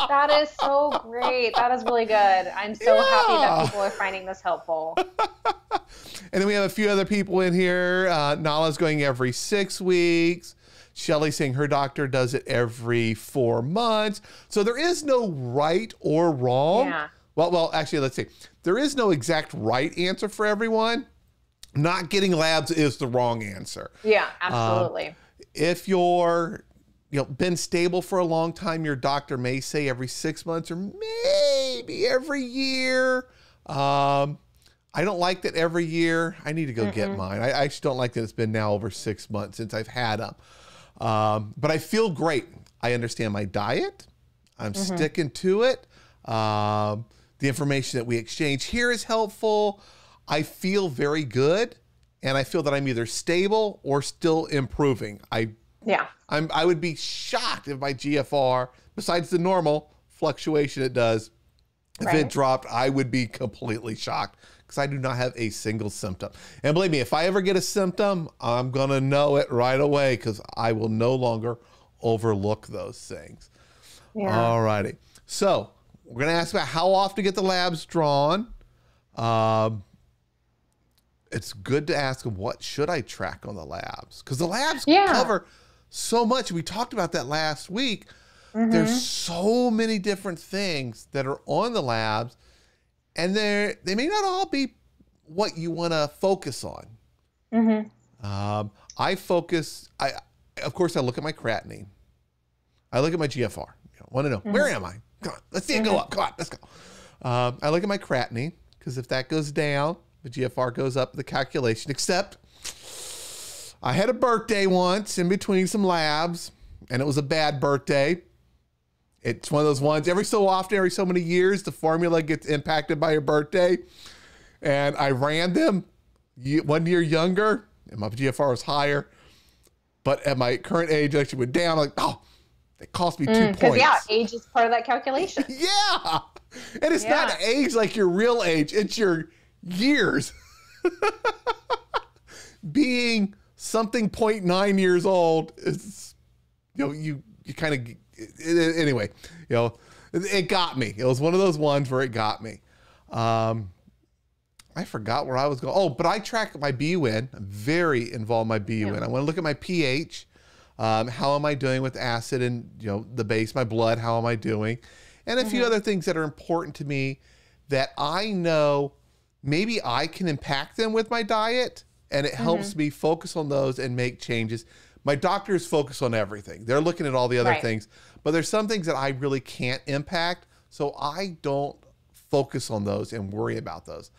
That is so great. That is really good. I'm so happy that people are finding this helpful. and then we have a few other people in here uh, nala's going every six weeks Shelly saying her doctor does it every four months. So there is no right or wrong. Yeah. Well, well, actually, let's see. There is no exact right answer for everyone. Not getting labs is the wrong answer. Yeah, Um, absolutely. If you're, you know, been stable for a long time, your doctor may say every six months or maybe every year. Um, I don't like that every year. I need to go get mine. I, I just don't like that it's been now over six months since I've had them. Um, but I feel great. I understand my diet. I'm sticking to it. Um, the information that we exchange here is helpful. I feel very good, and I feel that I'm either stable or still improving. I yeah. I'm I would be shocked if my GFR, besides the normal fluctuation it does, if Right. it dropped, I would be completely shocked because I do not have a single symptom. And believe me, if I ever get a symptom, I'm gonna know it right away because I will no longer overlook those things. Yeah. All righty. So we're gonna ask about how often to get the labs drawn. Um, it's good to ask what should I track on the labs because the labs Yeah. cover so much. We talked about that last week. Mm-hmm. There's so many different things that are on the labs, and they they may not all be what you want to focus on. Mm-hmm. Um, I focus. I of course I look at my creatinine. I look at my GFR. You know, want to know where am I? Come on, let's see it go up. Come on, let's go. Um, I look at my creatinine because if that goes down, the GFR goes up. The calculation. Except I had a birthday once in between some labs, and it was a bad birthday. It's one of those ones every so often, every so many years, the formula gets impacted by your birthday. And I ran them one year younger, and my GFR was higher. But at my current age, I actually went down. Like, oh, it cost me two Because points. Mm, yeah, age is part of that calculation. Yeah. And it's not age like your real age, it's your years. Being something 0.9 years old is, you know, you, you kind of, anyway, you know, it, it got me. It was one of those ones where it got me. Um, I forgot where I was going. Oh, but I track my BUN. I'm very involved in my BUN. Yeah. I want to look at my pH. Um, how am I doing with acid and you know the base, my blood? How am I doing? And a few other things that are important to me that I know maybe I can impact them with my diet, and it helps me focus on those and make changes. My doctors focus on everything; they're looking at all the other Right. things, but there's some things that I really can't impact, so I don't focus on those and worry about those.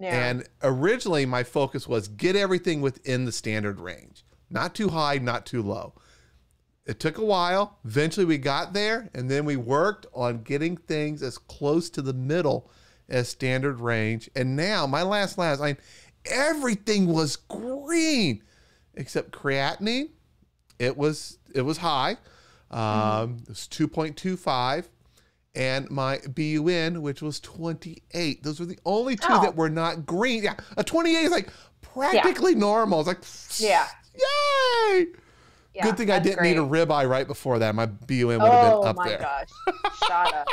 Yeah. And originally, my focus was get everything within the standard range, not too high, not too low. It took a while. Eventually, we got there, and then we worked on getting things as close to the middle as standard range. And now, my last last, I everything was green except creatinine. It was it was high. Um, It was two point two five and my BUN, which was 28. Those were the only two Oh. that were not green. Yeah, a 28 is like practically normal. It's like, Yeah. Yay! Yeah, Good thing I didn't need a great. ribeye right before that. My BUN would have Oh been up there. Oh my gosh. Shut up.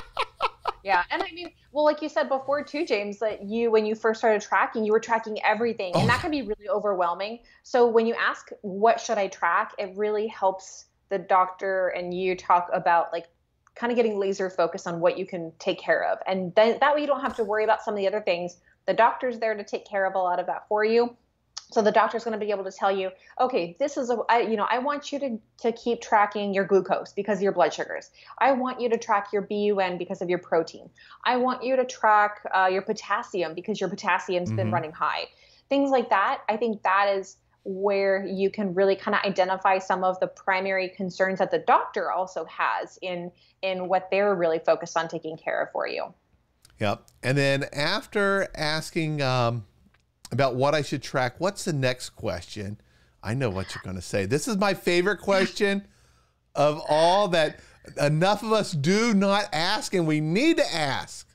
Yeah, and I mean, well, like you said before too, James, that you when you first started tracking, you were tracking everything, Oh, and that can be really overwhelming. So when you ask what should I track, it really helps the doctor and you talk about like kind of getting laser focused on what you can take care of, and then that way you don't have to worry about some of the other things The doctor's there to take care of a lot of that for you. So the doctor's going to be able to tell you, okay, this is a, I, you know, I want you to, to keep tracking your glucose because of your blood sugars. I want you to track your BUN because of your protein. I want you to track uh, your potassium because your potassium's mm-hmm. been running high. Things like that. I think that is where you can really kind of identify some of the primary concerns that the doctor also has in in what they're really focused on taking care of for you. Yep. And then after asking um, about what I should track, what's the next question? I know what you're going to say. This is my favorite question of all that enough of us do not ask and we need to ask.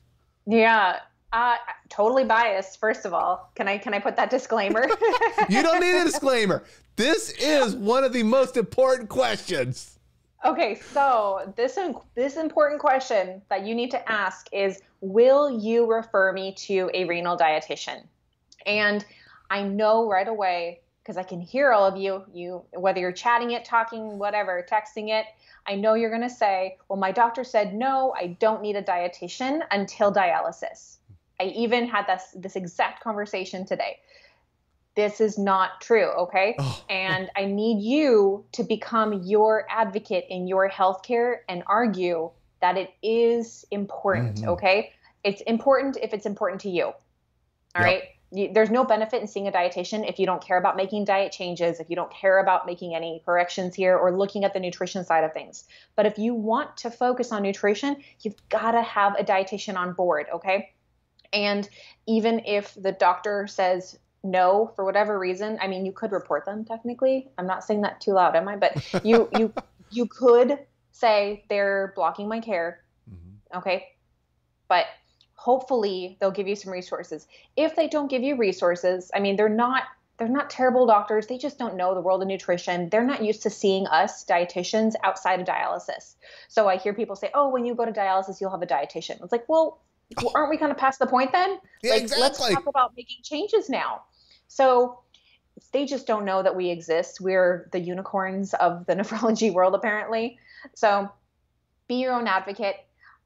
Yeah. Uh, totally biased. First of all, can I can I put that disclaimer? you don't need a disclaimer. This is one of the most important questions. Okay, so this this important question that you need to ask is: Will you refer me to a renal dietitian? And I know right away because I can hear all of you, you whether you're chatting it, talking, whatever, texting it, I know you're going to say, "Well, my doctor said no, I don't need a dietitian until dialysis." I even had this this exact conversation today. This is not true, okay? Oh. And I need you to become your advocate in your healthcare and argue that it is important, mm-hmm. okay? It's important if it's important to you. All yep. right there's no benefit in seeing a dietitian if you don't care about making diet changes, if you don't care about making any corrections here or looking at the nutrition side of things. But if you want to focus on nutrition, you've got to have a dietitian on board, okay? And even if the doctor says no for whatever reason, I mean, you could report them technically. I'm not saying that too loud, am I? But you you you could say they're blocking my care. Mm-hmm. Okay? But hopefully they'll give you some resources. If they don't give you resources, I mean, they're not they're not terrible doctors. They just don't know the world of nutrition. They're not used to seeing us dietitians outside of dialysis. So I hear people say, "Oh, when you go to dialysis, you'll have a dietitian." It's like, well, well aren't we kind of past the point then? Yeah, like, exactly. let's talk about making changes now. So they just don't know that we exist. We're the unicorns of the nephrology world, apparently. So be your own advocate.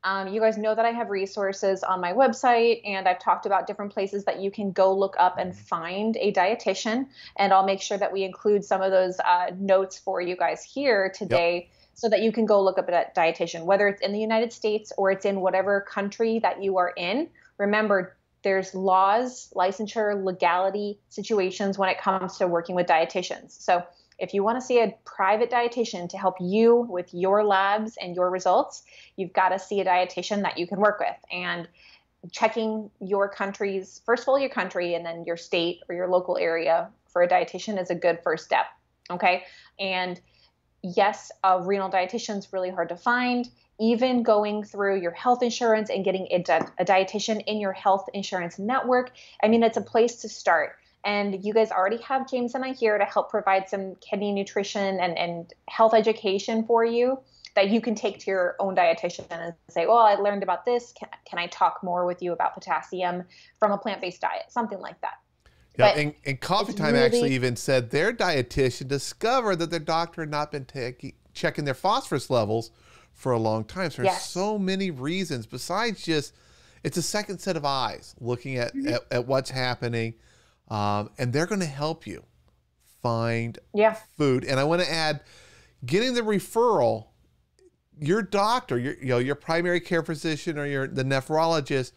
Um, you guys know that I have resources on my website, and I've talked about different places that you can go look up and find a dietitian. And I'll make sure that we include some of those uh, notes for you guys here today. Yep. So that you can go look up a dietitian, whether it's in the United States or it's in whatever country that you are in. Remember, there's laws, licensure, legality situations when it comes to working with dietitians. So if you want to see a private dietitian to help you with your labs and your results, you've got to see a dietitian that you can work with. And checking your country's, first of all, your country and then your state or your local area for a dietitian is a good first step. Okay. And yes, a renal dietitian is really hard to find. Even going through your health insurance and getting a, di- a dietitian in your health insurance network, I mean, it's a place to start and you guys already have James and I here to help provide some kidney nutrition and, and health education for you that you can take to your own dietitian and say, well, I learned about this. Can, can I talk more with you about potassium from a plant based diet? Something like that. Yeah, and, and, Coffee Time really, actually even said their dietitian discovered that their doctor had not been taking checking their phosphorus levels for a long time. So there's yes. so many reasons besides just it's a second set of eyes looking at, mm-hmm. at, at what's happening um, and they're going to help you find yeah. food. And I want to add, getting the referral, your doctor, your you know your primary care physician or your the nephrologist,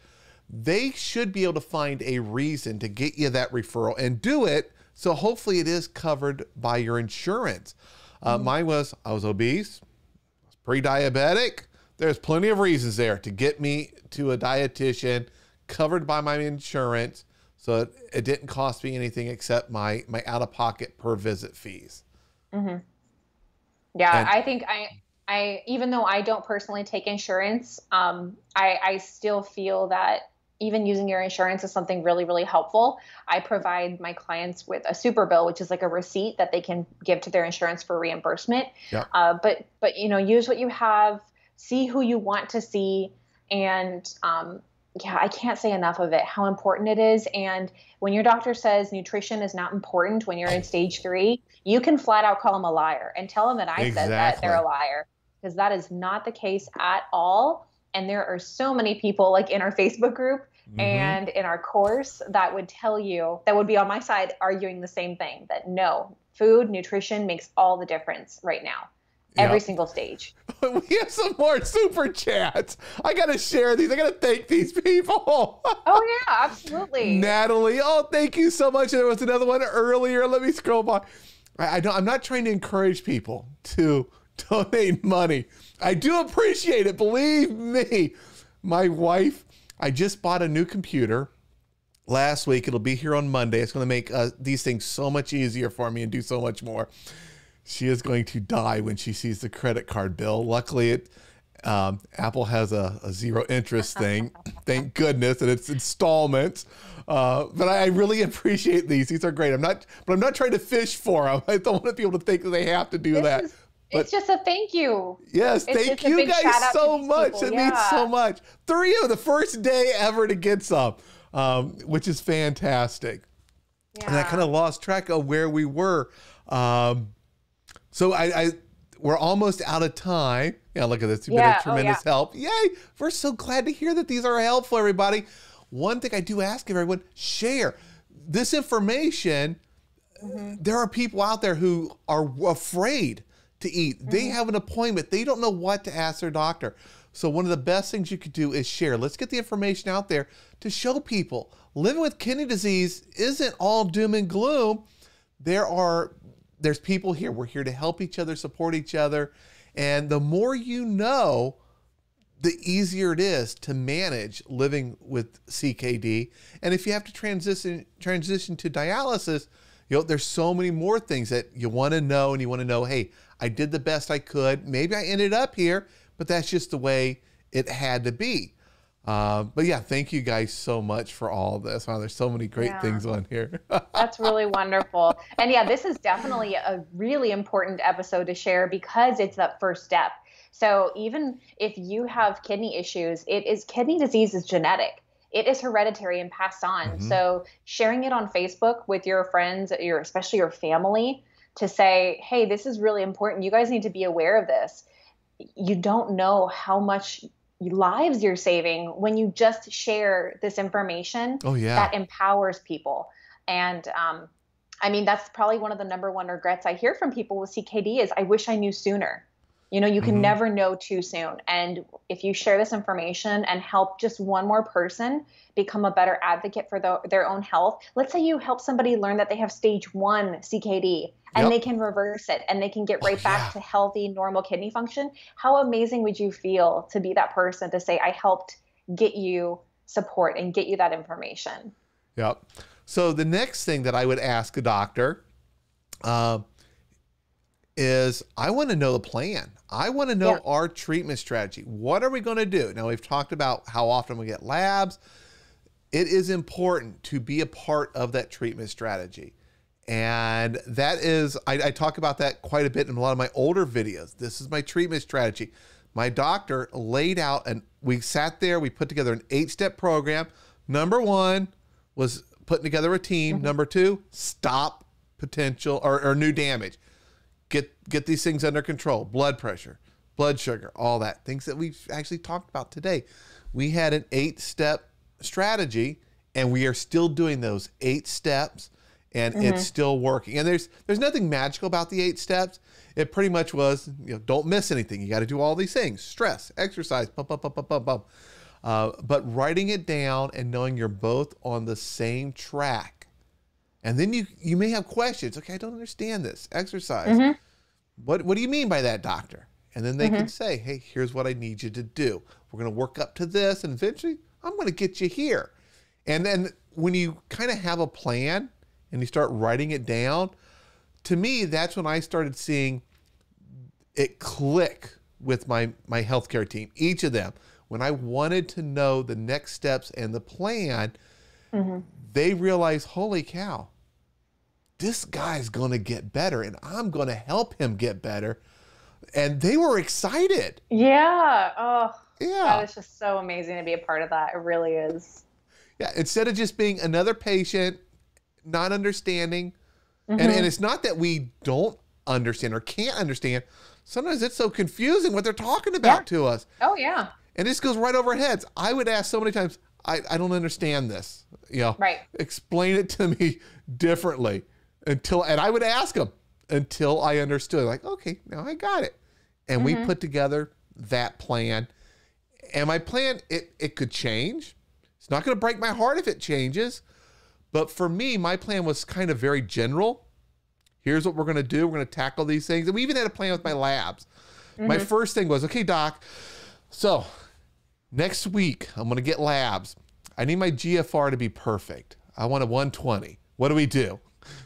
they should be able to find a reason to get you that referral and do it. So hopefully it is covered by your insurance. Uh, mm-hmm. Mine was I was obese, I was pre-diabetic. There's plenty of reasons there to get me to a dietitian covered by my insurance so it, it didn't cost me anything except my my out of pocket per visit fees. Mm-hmm. Yeah, and, I think I I even though I don't personally take insurance, um, I I still feel that even using your insurance is something really really helpful. I provide my clients with a super bill, which is like a receipt that they can give to their insurance for reimbursement. Yeah. Uh, but but you know use what you have, see who you want to see, and um, yeah, I can't say enough of it, how important it is. And when your doctor says nutrition is not important when you're in stage three, you can flat out call them a liar and tell them that I exactly. said that they're a liar because that is not the case at all. And there are so many people like in our Facebook group Mm-hmm. And in our course, that would tell you, that would be on my side arguing the same thing that no, food, nutrition makes all the difference right now every yep. single stage. we have some more super chats. I gotta share these. I gotta thank these people. oh yeah, absolutely. Natalie, oh thank you so much. There was another one earlier. Let me scroll by. I, I don't. I'm not trying to encourage people to donate money. I do appreciate it. Believe me, my wife. I just bought a new computer last week. It'll be here on Monday. It's going to make uh, these things so much easier for me and do so much more she is going to die when she sees the credit card bill. Luckily, it um, Apple has a, a, zero interest thing, thank goodness, and it's installments. Uh, but I, really appreciate these. These are great. I'm not, but I'm not trying to fish for them. I don't want people to think that they have to do this that. Is, it's just a thank you. Yes, it's thank you guys so much. People. It yeah. means so much. Three of the first day ever to get some, um, which is fantastic. Yeah. And I kind of lost track of where we were. Um, so I, I we're almost out of time. Yeah, look at this. You've yeah, been a tremendous oh, yeah. help. Yay! We're so glad to hear that these are helpful, everybody. One thing I do ask of everyone share this information. Mm-hmm. There are people out there who are afraid to eat. Mm-hmm. They have an appointment, they don't know what to ask their doctor. So, one of the best things you could do is share. Let's get the information out there to show people living with kidney disease isn't all doom and gloom. There are there's people here. We're here to help each other, support each other. And the more you know, the easier it is to manage living with CKD. And if you have to transition transition to dialysis, you know, there's so many more things that you want to know and you want to know, hey, I did the best I could. Maybe I ended up here, but that's just the way it had to be. Uh, but yeah, thank you guys so much for all of this. Wow, there's so many great yeah. things on here. That's really wonderful. And yeah, this is definitely a really important episode to share because it's that first step. So even if you have kidney issues, it is kidney disease is genetic. It is hereditary and passed on. Mm-hmm. So sharing it on Facebook with your friends, your especially your family, to say, "Hey, this is really important. You guys need to be aware of this." You don't know how much lives you're saving when you just share this information oh, yeah. that empowers people. And um, I mean, that's probably one of the number one regrets I hear from people with CKD is I wish I knew sooner. You know, you can mm-hmm. never know too soon. And if you share this information and help just one more person become a better advocate for the, their own health, let's say you help somebody learn that they have stage one CKD and yep. they can reverse it and they can get right oh, back yeah. to healthy, normal kidney function. How amazing would you feel to be that person to say, I helped get you support and get you that information? Yep. So the next thing that I would ask a doctor, uh, is I want to know the plan. I want to know yeah. our treatment strategy. What are we going to do? Now, we've talked about how often we get labs. It is important to be a part of that treatment strategy. And that is, I, I, talk about that quite a bit in a lot of my older videos. This is my treatment strategy. My doctor laid out, and we sat there, we put together an eight step program. Number one was putting together a team. Mm-hmm. Number two, stop potential or, or new damage get get these things under control. Blood pressure blood sugar all that. Things that we've actually talked about today. We had an eight step strategy and we are still doing those eight steps and mm-hmm. it's still working. And there's there's nothing magical about the eight steps. It pretty much was you know don't miss anything. You got to do all these things. Stress exercise bum, bum, bum, bum, bum. Uh, but writing it down and knowing you're both on the same track and then you you may have questions. Okay, I don't understand this exercise. Mm-hmm. What what do you mean by that, doctor? And then they mm-hmm. can say, hey, here's what I need you to do. We're going to work up to this, and eventually I'm going to get you here. And then when you kind of have a plan and you start writing it down, to me, that's when I started seeing it click with my my healthcare team, each of them. When I wanted to know the next steps and the plan, mm-hmm. they realized, holy cow, this guy's going to get better and I'm going to help him get better. And they were excited. Yeah. Oh, yeah. That is just so amazing to be a part of that. It really is. Yeah. Instead of just being another patient, not understanding, mm-hmm. and, and it's not that we don't understand or can't understand. Sometimes it's so confusing what they're talking about yeah. to us. Oh, yeah. And this goes right over our heads. I would ask so many times, I, I don't understand this. You know, Right. explain it to me differently until, and I would ask them until I understood. Like, okay, now I got it. And we mm-hmm. put together that plan. And my plan, it, it could change. It's not going to break my heart if it changes. But for me, my plan was kind of very general. Here's what we're going to do. We're going to tackle these things. And we even had a plan with my labs. My mm-hmm. first thing was, okay, doc, so next week I'm going to get labs. I need my GFR to be perfect. I want a 120. What do we do?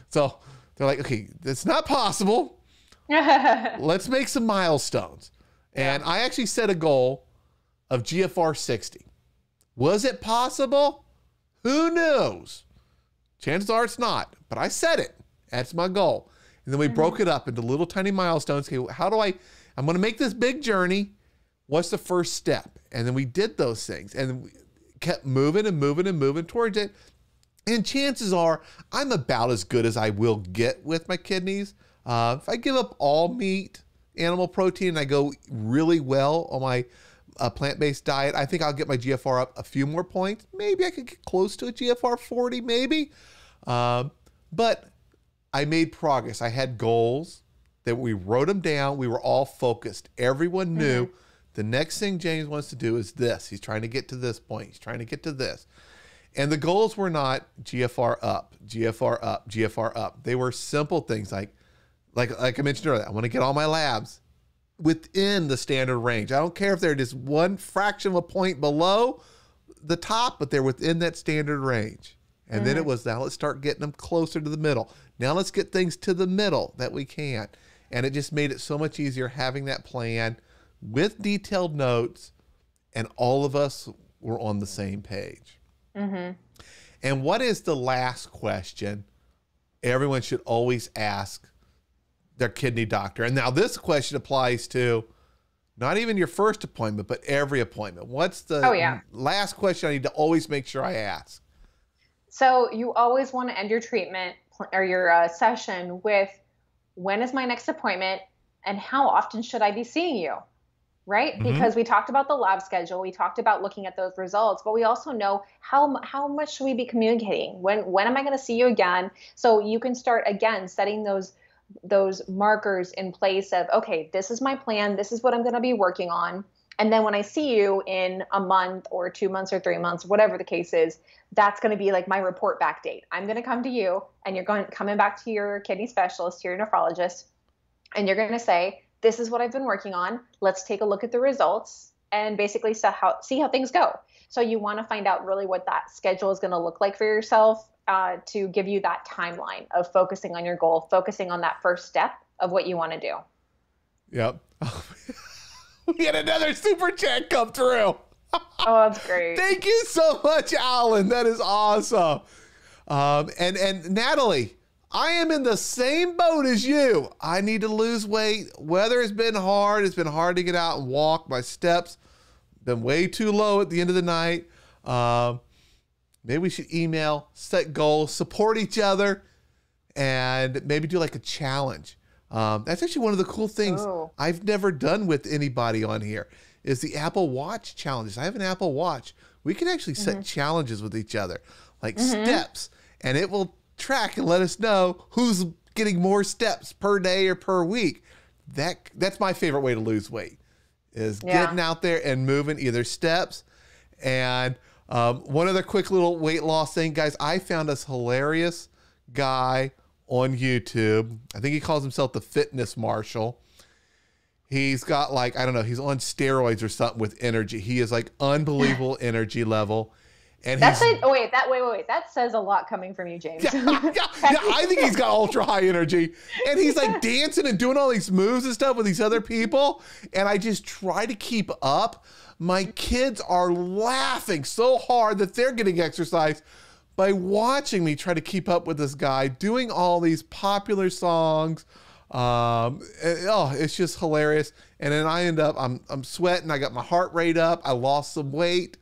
So they're like, okay, that's not possible. Let's make some milestones. And I actually set a goal of GFR 60. Was it possible? Who knows? Chances are it's not, but I set it. That's my goal. And then we mm-hmm. broke it up into little tiny milestones. Okay, how do I? I'm going to make this big journey. What's the first step? And then we did those things and we kept moving and moving and moving towards it. And chances are I'm about as good as I will get with my kidneys. Uh, if I give up all meat, animal protein, and I go really well on my uh, plant based diet, I think I'll get my GFR up a few more points. Maybe I could get close to a GFR 40, maybe. Um, but I made progress. I had goals that we wrote them down. We were all focused. Everyone knew the next thing James wants to do is this. He's trying to get to this point. He's trying to get to this. And the goals were not GFR up, GFR up, GFR up. They were simple things like, like, like I mentioned earlier. I want to get all my labs within the standard range. I don't care if they're just one fraction of a point below the top, but they're within that standard range. And then it mm-hmm. was now let's start getting them closer to the middle. Now let's get things to the middle that we can. And it just made it so much easier having that plan with detailed notes, and all of us were on the same page. And what is the last question everyone should always ask their kidney doctor? And now this question applies to not even your first appointment, but every appointment. What's the Oh, yeah. last question I need to always make sure I ask? So you always want to end your treatment or your uh, session with when is my next appointment and how often should I be seeing you? Right? Mhm. Because we talked about the lab schedule, we talked about looking at those results, but we also know how how much should we be communicating? When when am I going to see you again? So you can start again setting those those markers in place of okay, this is my plan, this is what I'm going to be working on. And then when I see you in a month or two months or three months, whatever the case is, that's going to be like my report back date. I'm going to come to you and you're going coming back to your kidney specialist, to your nephrologist, and you're going to say, "This is what I've been working on. Let's take a look at the results and basically see how see how things go." So you want to find out really what that schedule is going to look like for yourself uh, to give you that timeline of focusing on your goal, focusing on that first step of what you want to do. Yep. we had another super chat come through. Oh, that's great. Thank you so much, Alan. That is awesome. Um, and and Natalie, I am in the same boat as you. I need to lose weight. Weather has been hard. It's been hard to get out and walk. My steps been way too low at the end of the night. Um, maybe we should email, set goals, support each other, and maybe do like a challenge. Um, that's actually one of the cool things Oh. I've never done with anybody on here is the Apple Watch challenges. I have an Apple Watch. We can actually set challenges with each other, like steps, and it will track and let us know who's getting more steps per day or per week. That that's my favorite way to lose weight is Yeah. getting out there and moving either steps and um, one other quick little weight loss thing, guys. I found this hilarious guy on YouTube. I think he calls himself the Fitness Marshal. He's got like I don't know. He's on steroids or something with energy. He is like unbelievable energy level, and That's it. Oh wait, that wait, wait, wait. That says a lot coming from you, James. yeah, yeah, yeah, I think he's got ultra high energy. And he's like dancing and doing all these moves and stuff with these other people. And I just try to keep up. My kids are laughing so hard that they're getting exercise by watching me try to keep up with this guy doing all these popular songs. Um, and- oh, it's just hilarious. And then I end up, I'm, I'm sweating. I got my heart rate up. I lost some weight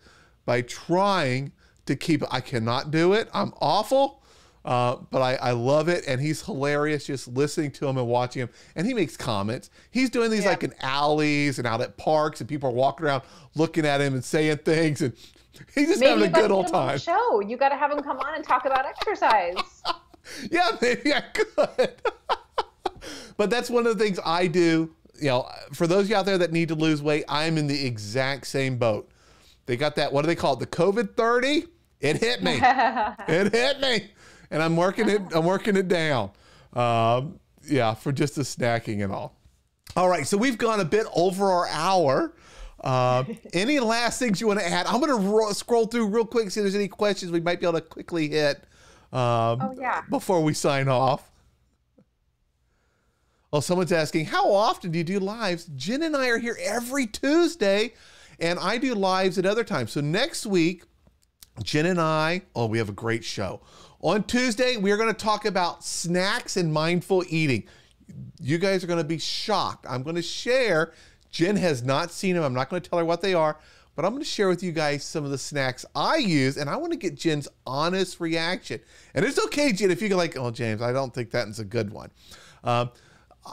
by trying to keep I cannot do it. I'm awful. Uh, but I, I love it, and he's hilarious just listening to him and watching him. And he makes comments. He's doing these Yeah. like in alleys and out at parks, and people are walking around looking at him and saying things. And He's just Maybe having a good old him on the time. show. You got to have him come on and talk about exercise. Yeah, maybe I could. but that's one of the things I do. You know, for those of you out there that need to lose weight, I'm in the exact same boat. They got that, what do they call it? The COVID 30? It hit me. it hit me. And I'm working it, I'm working it down. Um, yeah, for just the snacking and all. All right, so we've gone a bit over our hour. Uh, any last things you want to add? I'm going to ro- scroll through real quick, see if there's any questions we might be able to quickly hit um, Oh, yeah. before we sign off. Oh, someone's asking, how often do you do lives? Jen and I are here every Tuesday, and I do lives at other times. So next week, Jen and I, oh, we have a great show. On Tuesday, we are going to talk about snacks and mindful eating. You guys are going to be shocked. I'm going to share. Jen has not seen them. I'm not going to tell her what they are, but I'm going to share with you guys some of the snacks I use, and I want to get Jen's honest reaction. And it's okay, Jen, if you go like, oh, James, I don't think that's a good one. Um,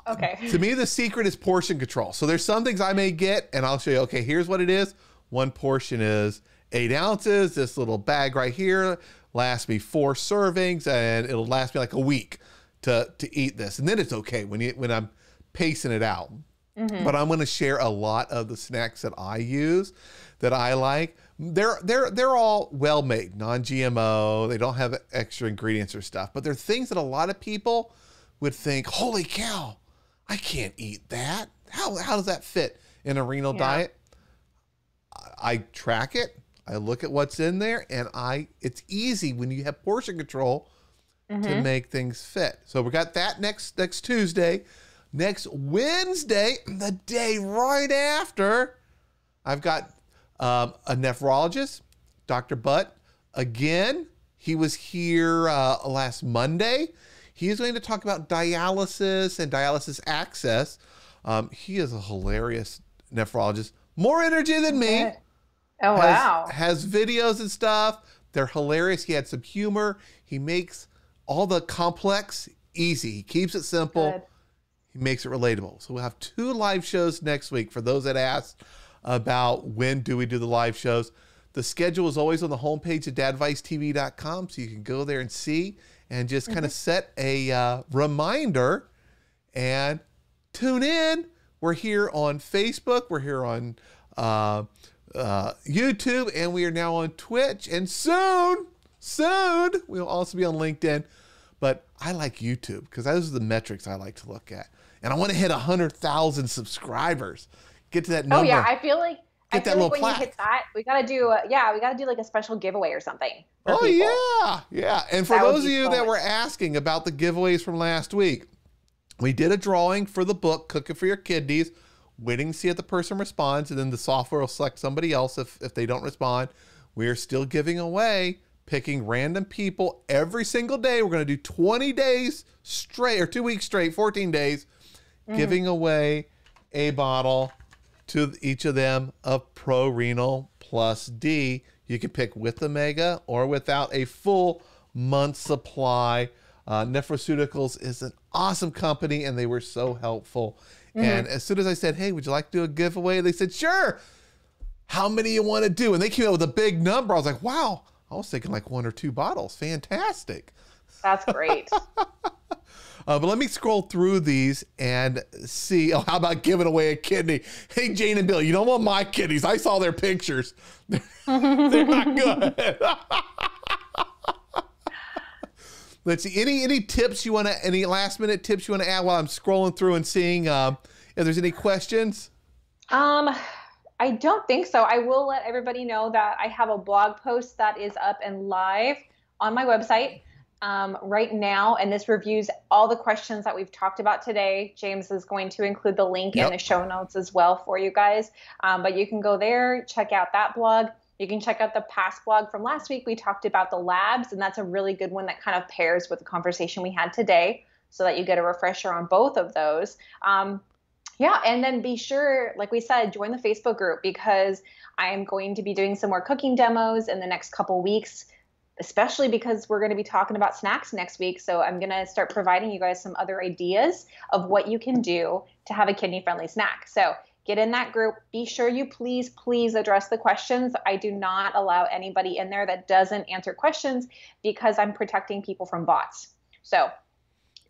Okay. to me, the secret is portion control. So there's some things I may get, and I'll show you. Okay, here's what it is. One portion is eight ounces. This little bag right here lasts me four servings, and it'll last me like a week to to eat this. And then it's okay when you when I'm pacing it out. Mm-hmm. But I'm going to share a lot of the snacks that I use that I like. They're they're they're all well made, non-GMO. They don't have extra ingredients or stuff, but they're things that a lot of people would think, "Holy cow, I can't eat that. How how does that fit in a renal Yeah. diet?" I track it. I look at what's in there, and I it's easy when you have portion control to make things fit. So we got that next next Tuesday. Next Wednesday, the day right after, I've got um, a nephrologist, Dr. Butt. Again, he was here uh, last Monday. He is going to talk about dialysis and dialysis access. Um, he is a hilarious nephrologist, more energy than me Oh, has, wow. has videos and stuff. They're hilarious. He had some humor. He makes all the complex easy. He keeps it simple. Good. He makes it relatable. So we'll have two live shows next week for those that asked about when do we do the live shows. The schedule is always on the homepage of dadvicetv.com, so you can go there and see and just kind of set a uh, reminder and tune in. We're here on Facebook. We're here on uh, uh, YouTube, and we are now on Twitch. And soon, soon, we'll also be on LinkedIn. But I like YouTube because those are the metrics I like to look at. And I want to hit 100,000 subscribers. Get to that number. Oh yeah, I feel like I Get that feel little like when you hit that, we gotta do a, yeah, we gotta do like a special giveaway or something. Oh people. yeah, yeah. And for That those of you that were asking about the giveaways from last week, we did a drawing for the book "Cooking for Your Kidneys," waiting to see if the person responds, and then the software will select somebody else if if they don't respond. We are still giving away, picking random people every single day. We're going to do 20 days straight or two weeks straight, 14 days, Mm. giving away a bottle to each of them of Pro Renal Plus D. You can pick with the Mega or without a full month supply. Uh, Nephroceuticals is an awesome company and they were so helpful. And as soon as I said, Hey, would you like to do a giveaway? They said, Sure. How many you want to do? And they came out with a big number. I was like, Wow. I was thinking like one or two bottles. Fantastic. That's great. Uh, but let me scroll through these and see. Oh, how about giving away a kidney? Hey, Jane and Bill, you don't want my kidneys. I saw their pictures. They're not good. Let's see. Any any tips you want to? Any last minute tips you want to add while I'm scrolling through and seeing um, if there's any questions? Um, I don't think so. I will let everybody know that I have a blog post that is up and live on my website um, right now, and this reviews all the questions that we've talked about today. James is going to include the link Yep. in the show notes as well for you guys. Um, but you can go there, check out that blog. You can check out the past blog from last week. We talked about the labs, and that's a really good one that kind of pairs with the conversation we had today so that you get a refresher on both of those. Um, yeah, and then be sure, like we said, join the Facebook group because I'm going to be doing some more cooking demos in the next couple weeks, especially because we're going to be talking about snacks next week. So I'm going to start providing you guys some other ideas of what you can do to have a kidney friendly snack. So get in that group. Be sure you please, please address the questions. I do not allow anybody in there that doesn't answer questions because I'm protecting people from bots. So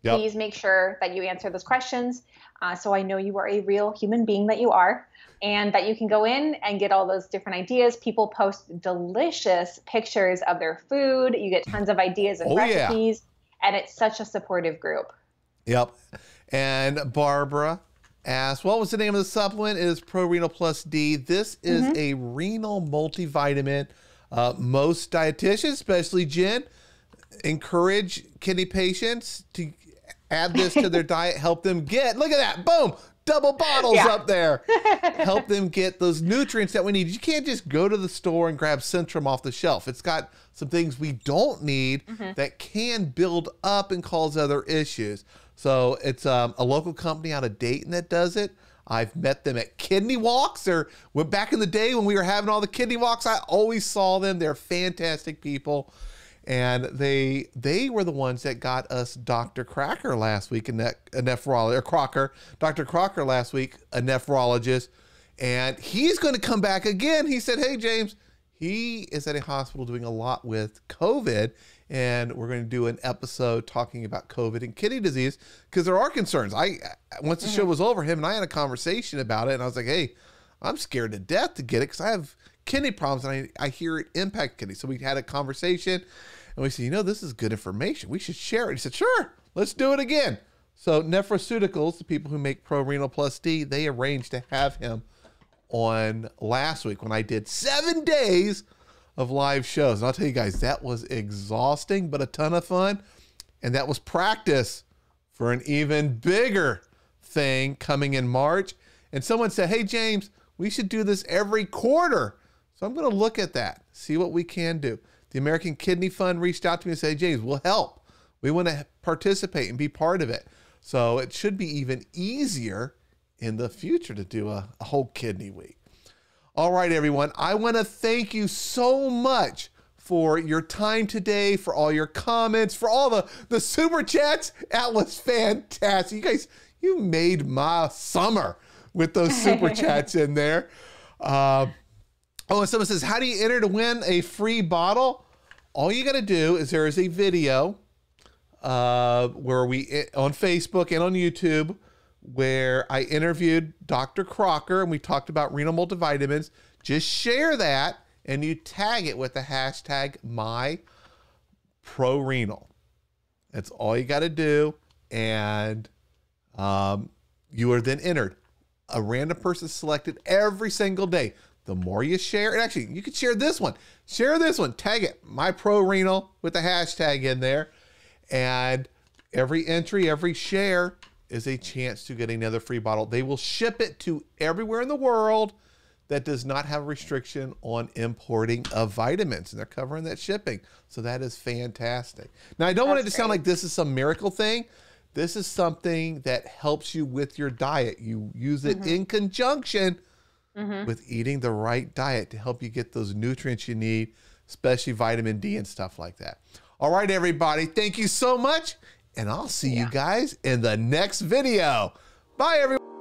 yep. please make sure that you answer those questions. Uh, so I know you are a real human being that you are, and that you can go in and get all those different ideas. People post delicious pictures of their food. You get tons of ideas and oh, recipes, yeah. and it's such a supportive group. Yep. And Barbara asked, what was the name of the supplement? It is Pro Renal Plus D. This is mm-hmm. a renal multivitamin. Uh, most dietitians, especially Jen, encourage kidney patients to add this to their diet, help them get, look at that, boom, double bottles yeah. up there. help them get those nutrients that we need. You can't just go to the store and grab Centrum off the shelf. It's got some things we don't need mm-hmm. that can build up and cause other issues. So it's um, a local company out of Dayton that does it. I've met them at kidney walks or went back in the day when we were having all the kidney walks. I always saw them. They're fantastic people. And they they were the ones that got us Dr. Cracker last week, a, ne- a nephrologist, or Crocker, Dr. Crocker last week, a nephrologist. And he's going to come back again. He said, Hey, James, he is at a hospital doing a lot with COVID and we're going to do an episode talking about COVID and kidney disease because there are concerns. I once the mm-hmm. show was over, him and I had a conversation about it, and I was like, "Hey, I'm scared to death to get it because I have kidney problems and I, I hear it impact kidney." So we had a conversation, and we said, "You know, this is good information. We should share it." He said, "Sure, let's do it again." So Nephroceuticals, the people who make Pro Renal Plus D, they arranged to have him on last week when I did seven days of live shows. And I'll tell you guys, that was exhausting, but a ton of fun. And that was practice for an even bigger thing coming in March. And someone said, Hey, James, we should do this every quarter. So I'm going to look at that, see what we can do. The American Kidney Fund reached out to me and said, James, we'll help. We want to participate and be part of it. So it should be even easier in the future to do a, a whole kidney week. All right, everyone. I want to thank you so much for your time today, for all your comments, for all the, the super chats. That was fantastic. You guys, you made my summer with those super chats in there. Uh, oh, and someone says, How do you enter to win a free bottle? All you got to do is there is a video uh, where we on Facebook and on YouTube where I interviewed Dr. Crocker and we talked about renal multivitamins. Just share that and you tag it with the hashtag my pro renal. That's all you got to do. And um, you are then entered. A random person is selected every single day. The more you share, and actually, you could share this one. Share this one. Tag it, my pro renal, with the hashtag in there. And every entry, every share is a chance to get another free bottle. They will ship it to everywhere in the world that does not have a restriction on importing of vitamins, and they're covering that shipping. So that is fantastic. Now, I don't That's want it to great. sound like this is some miracle thing. This is something that helps you with your diet. You use it mm-hmm. in conjunction mm-hmm. with eating the right diet to help you get those nutrients you need, especially vitamin D and stuff like that. All right, everybody. Thank you so much and I'll see yeah. you guys in the next video. Bye, everyone.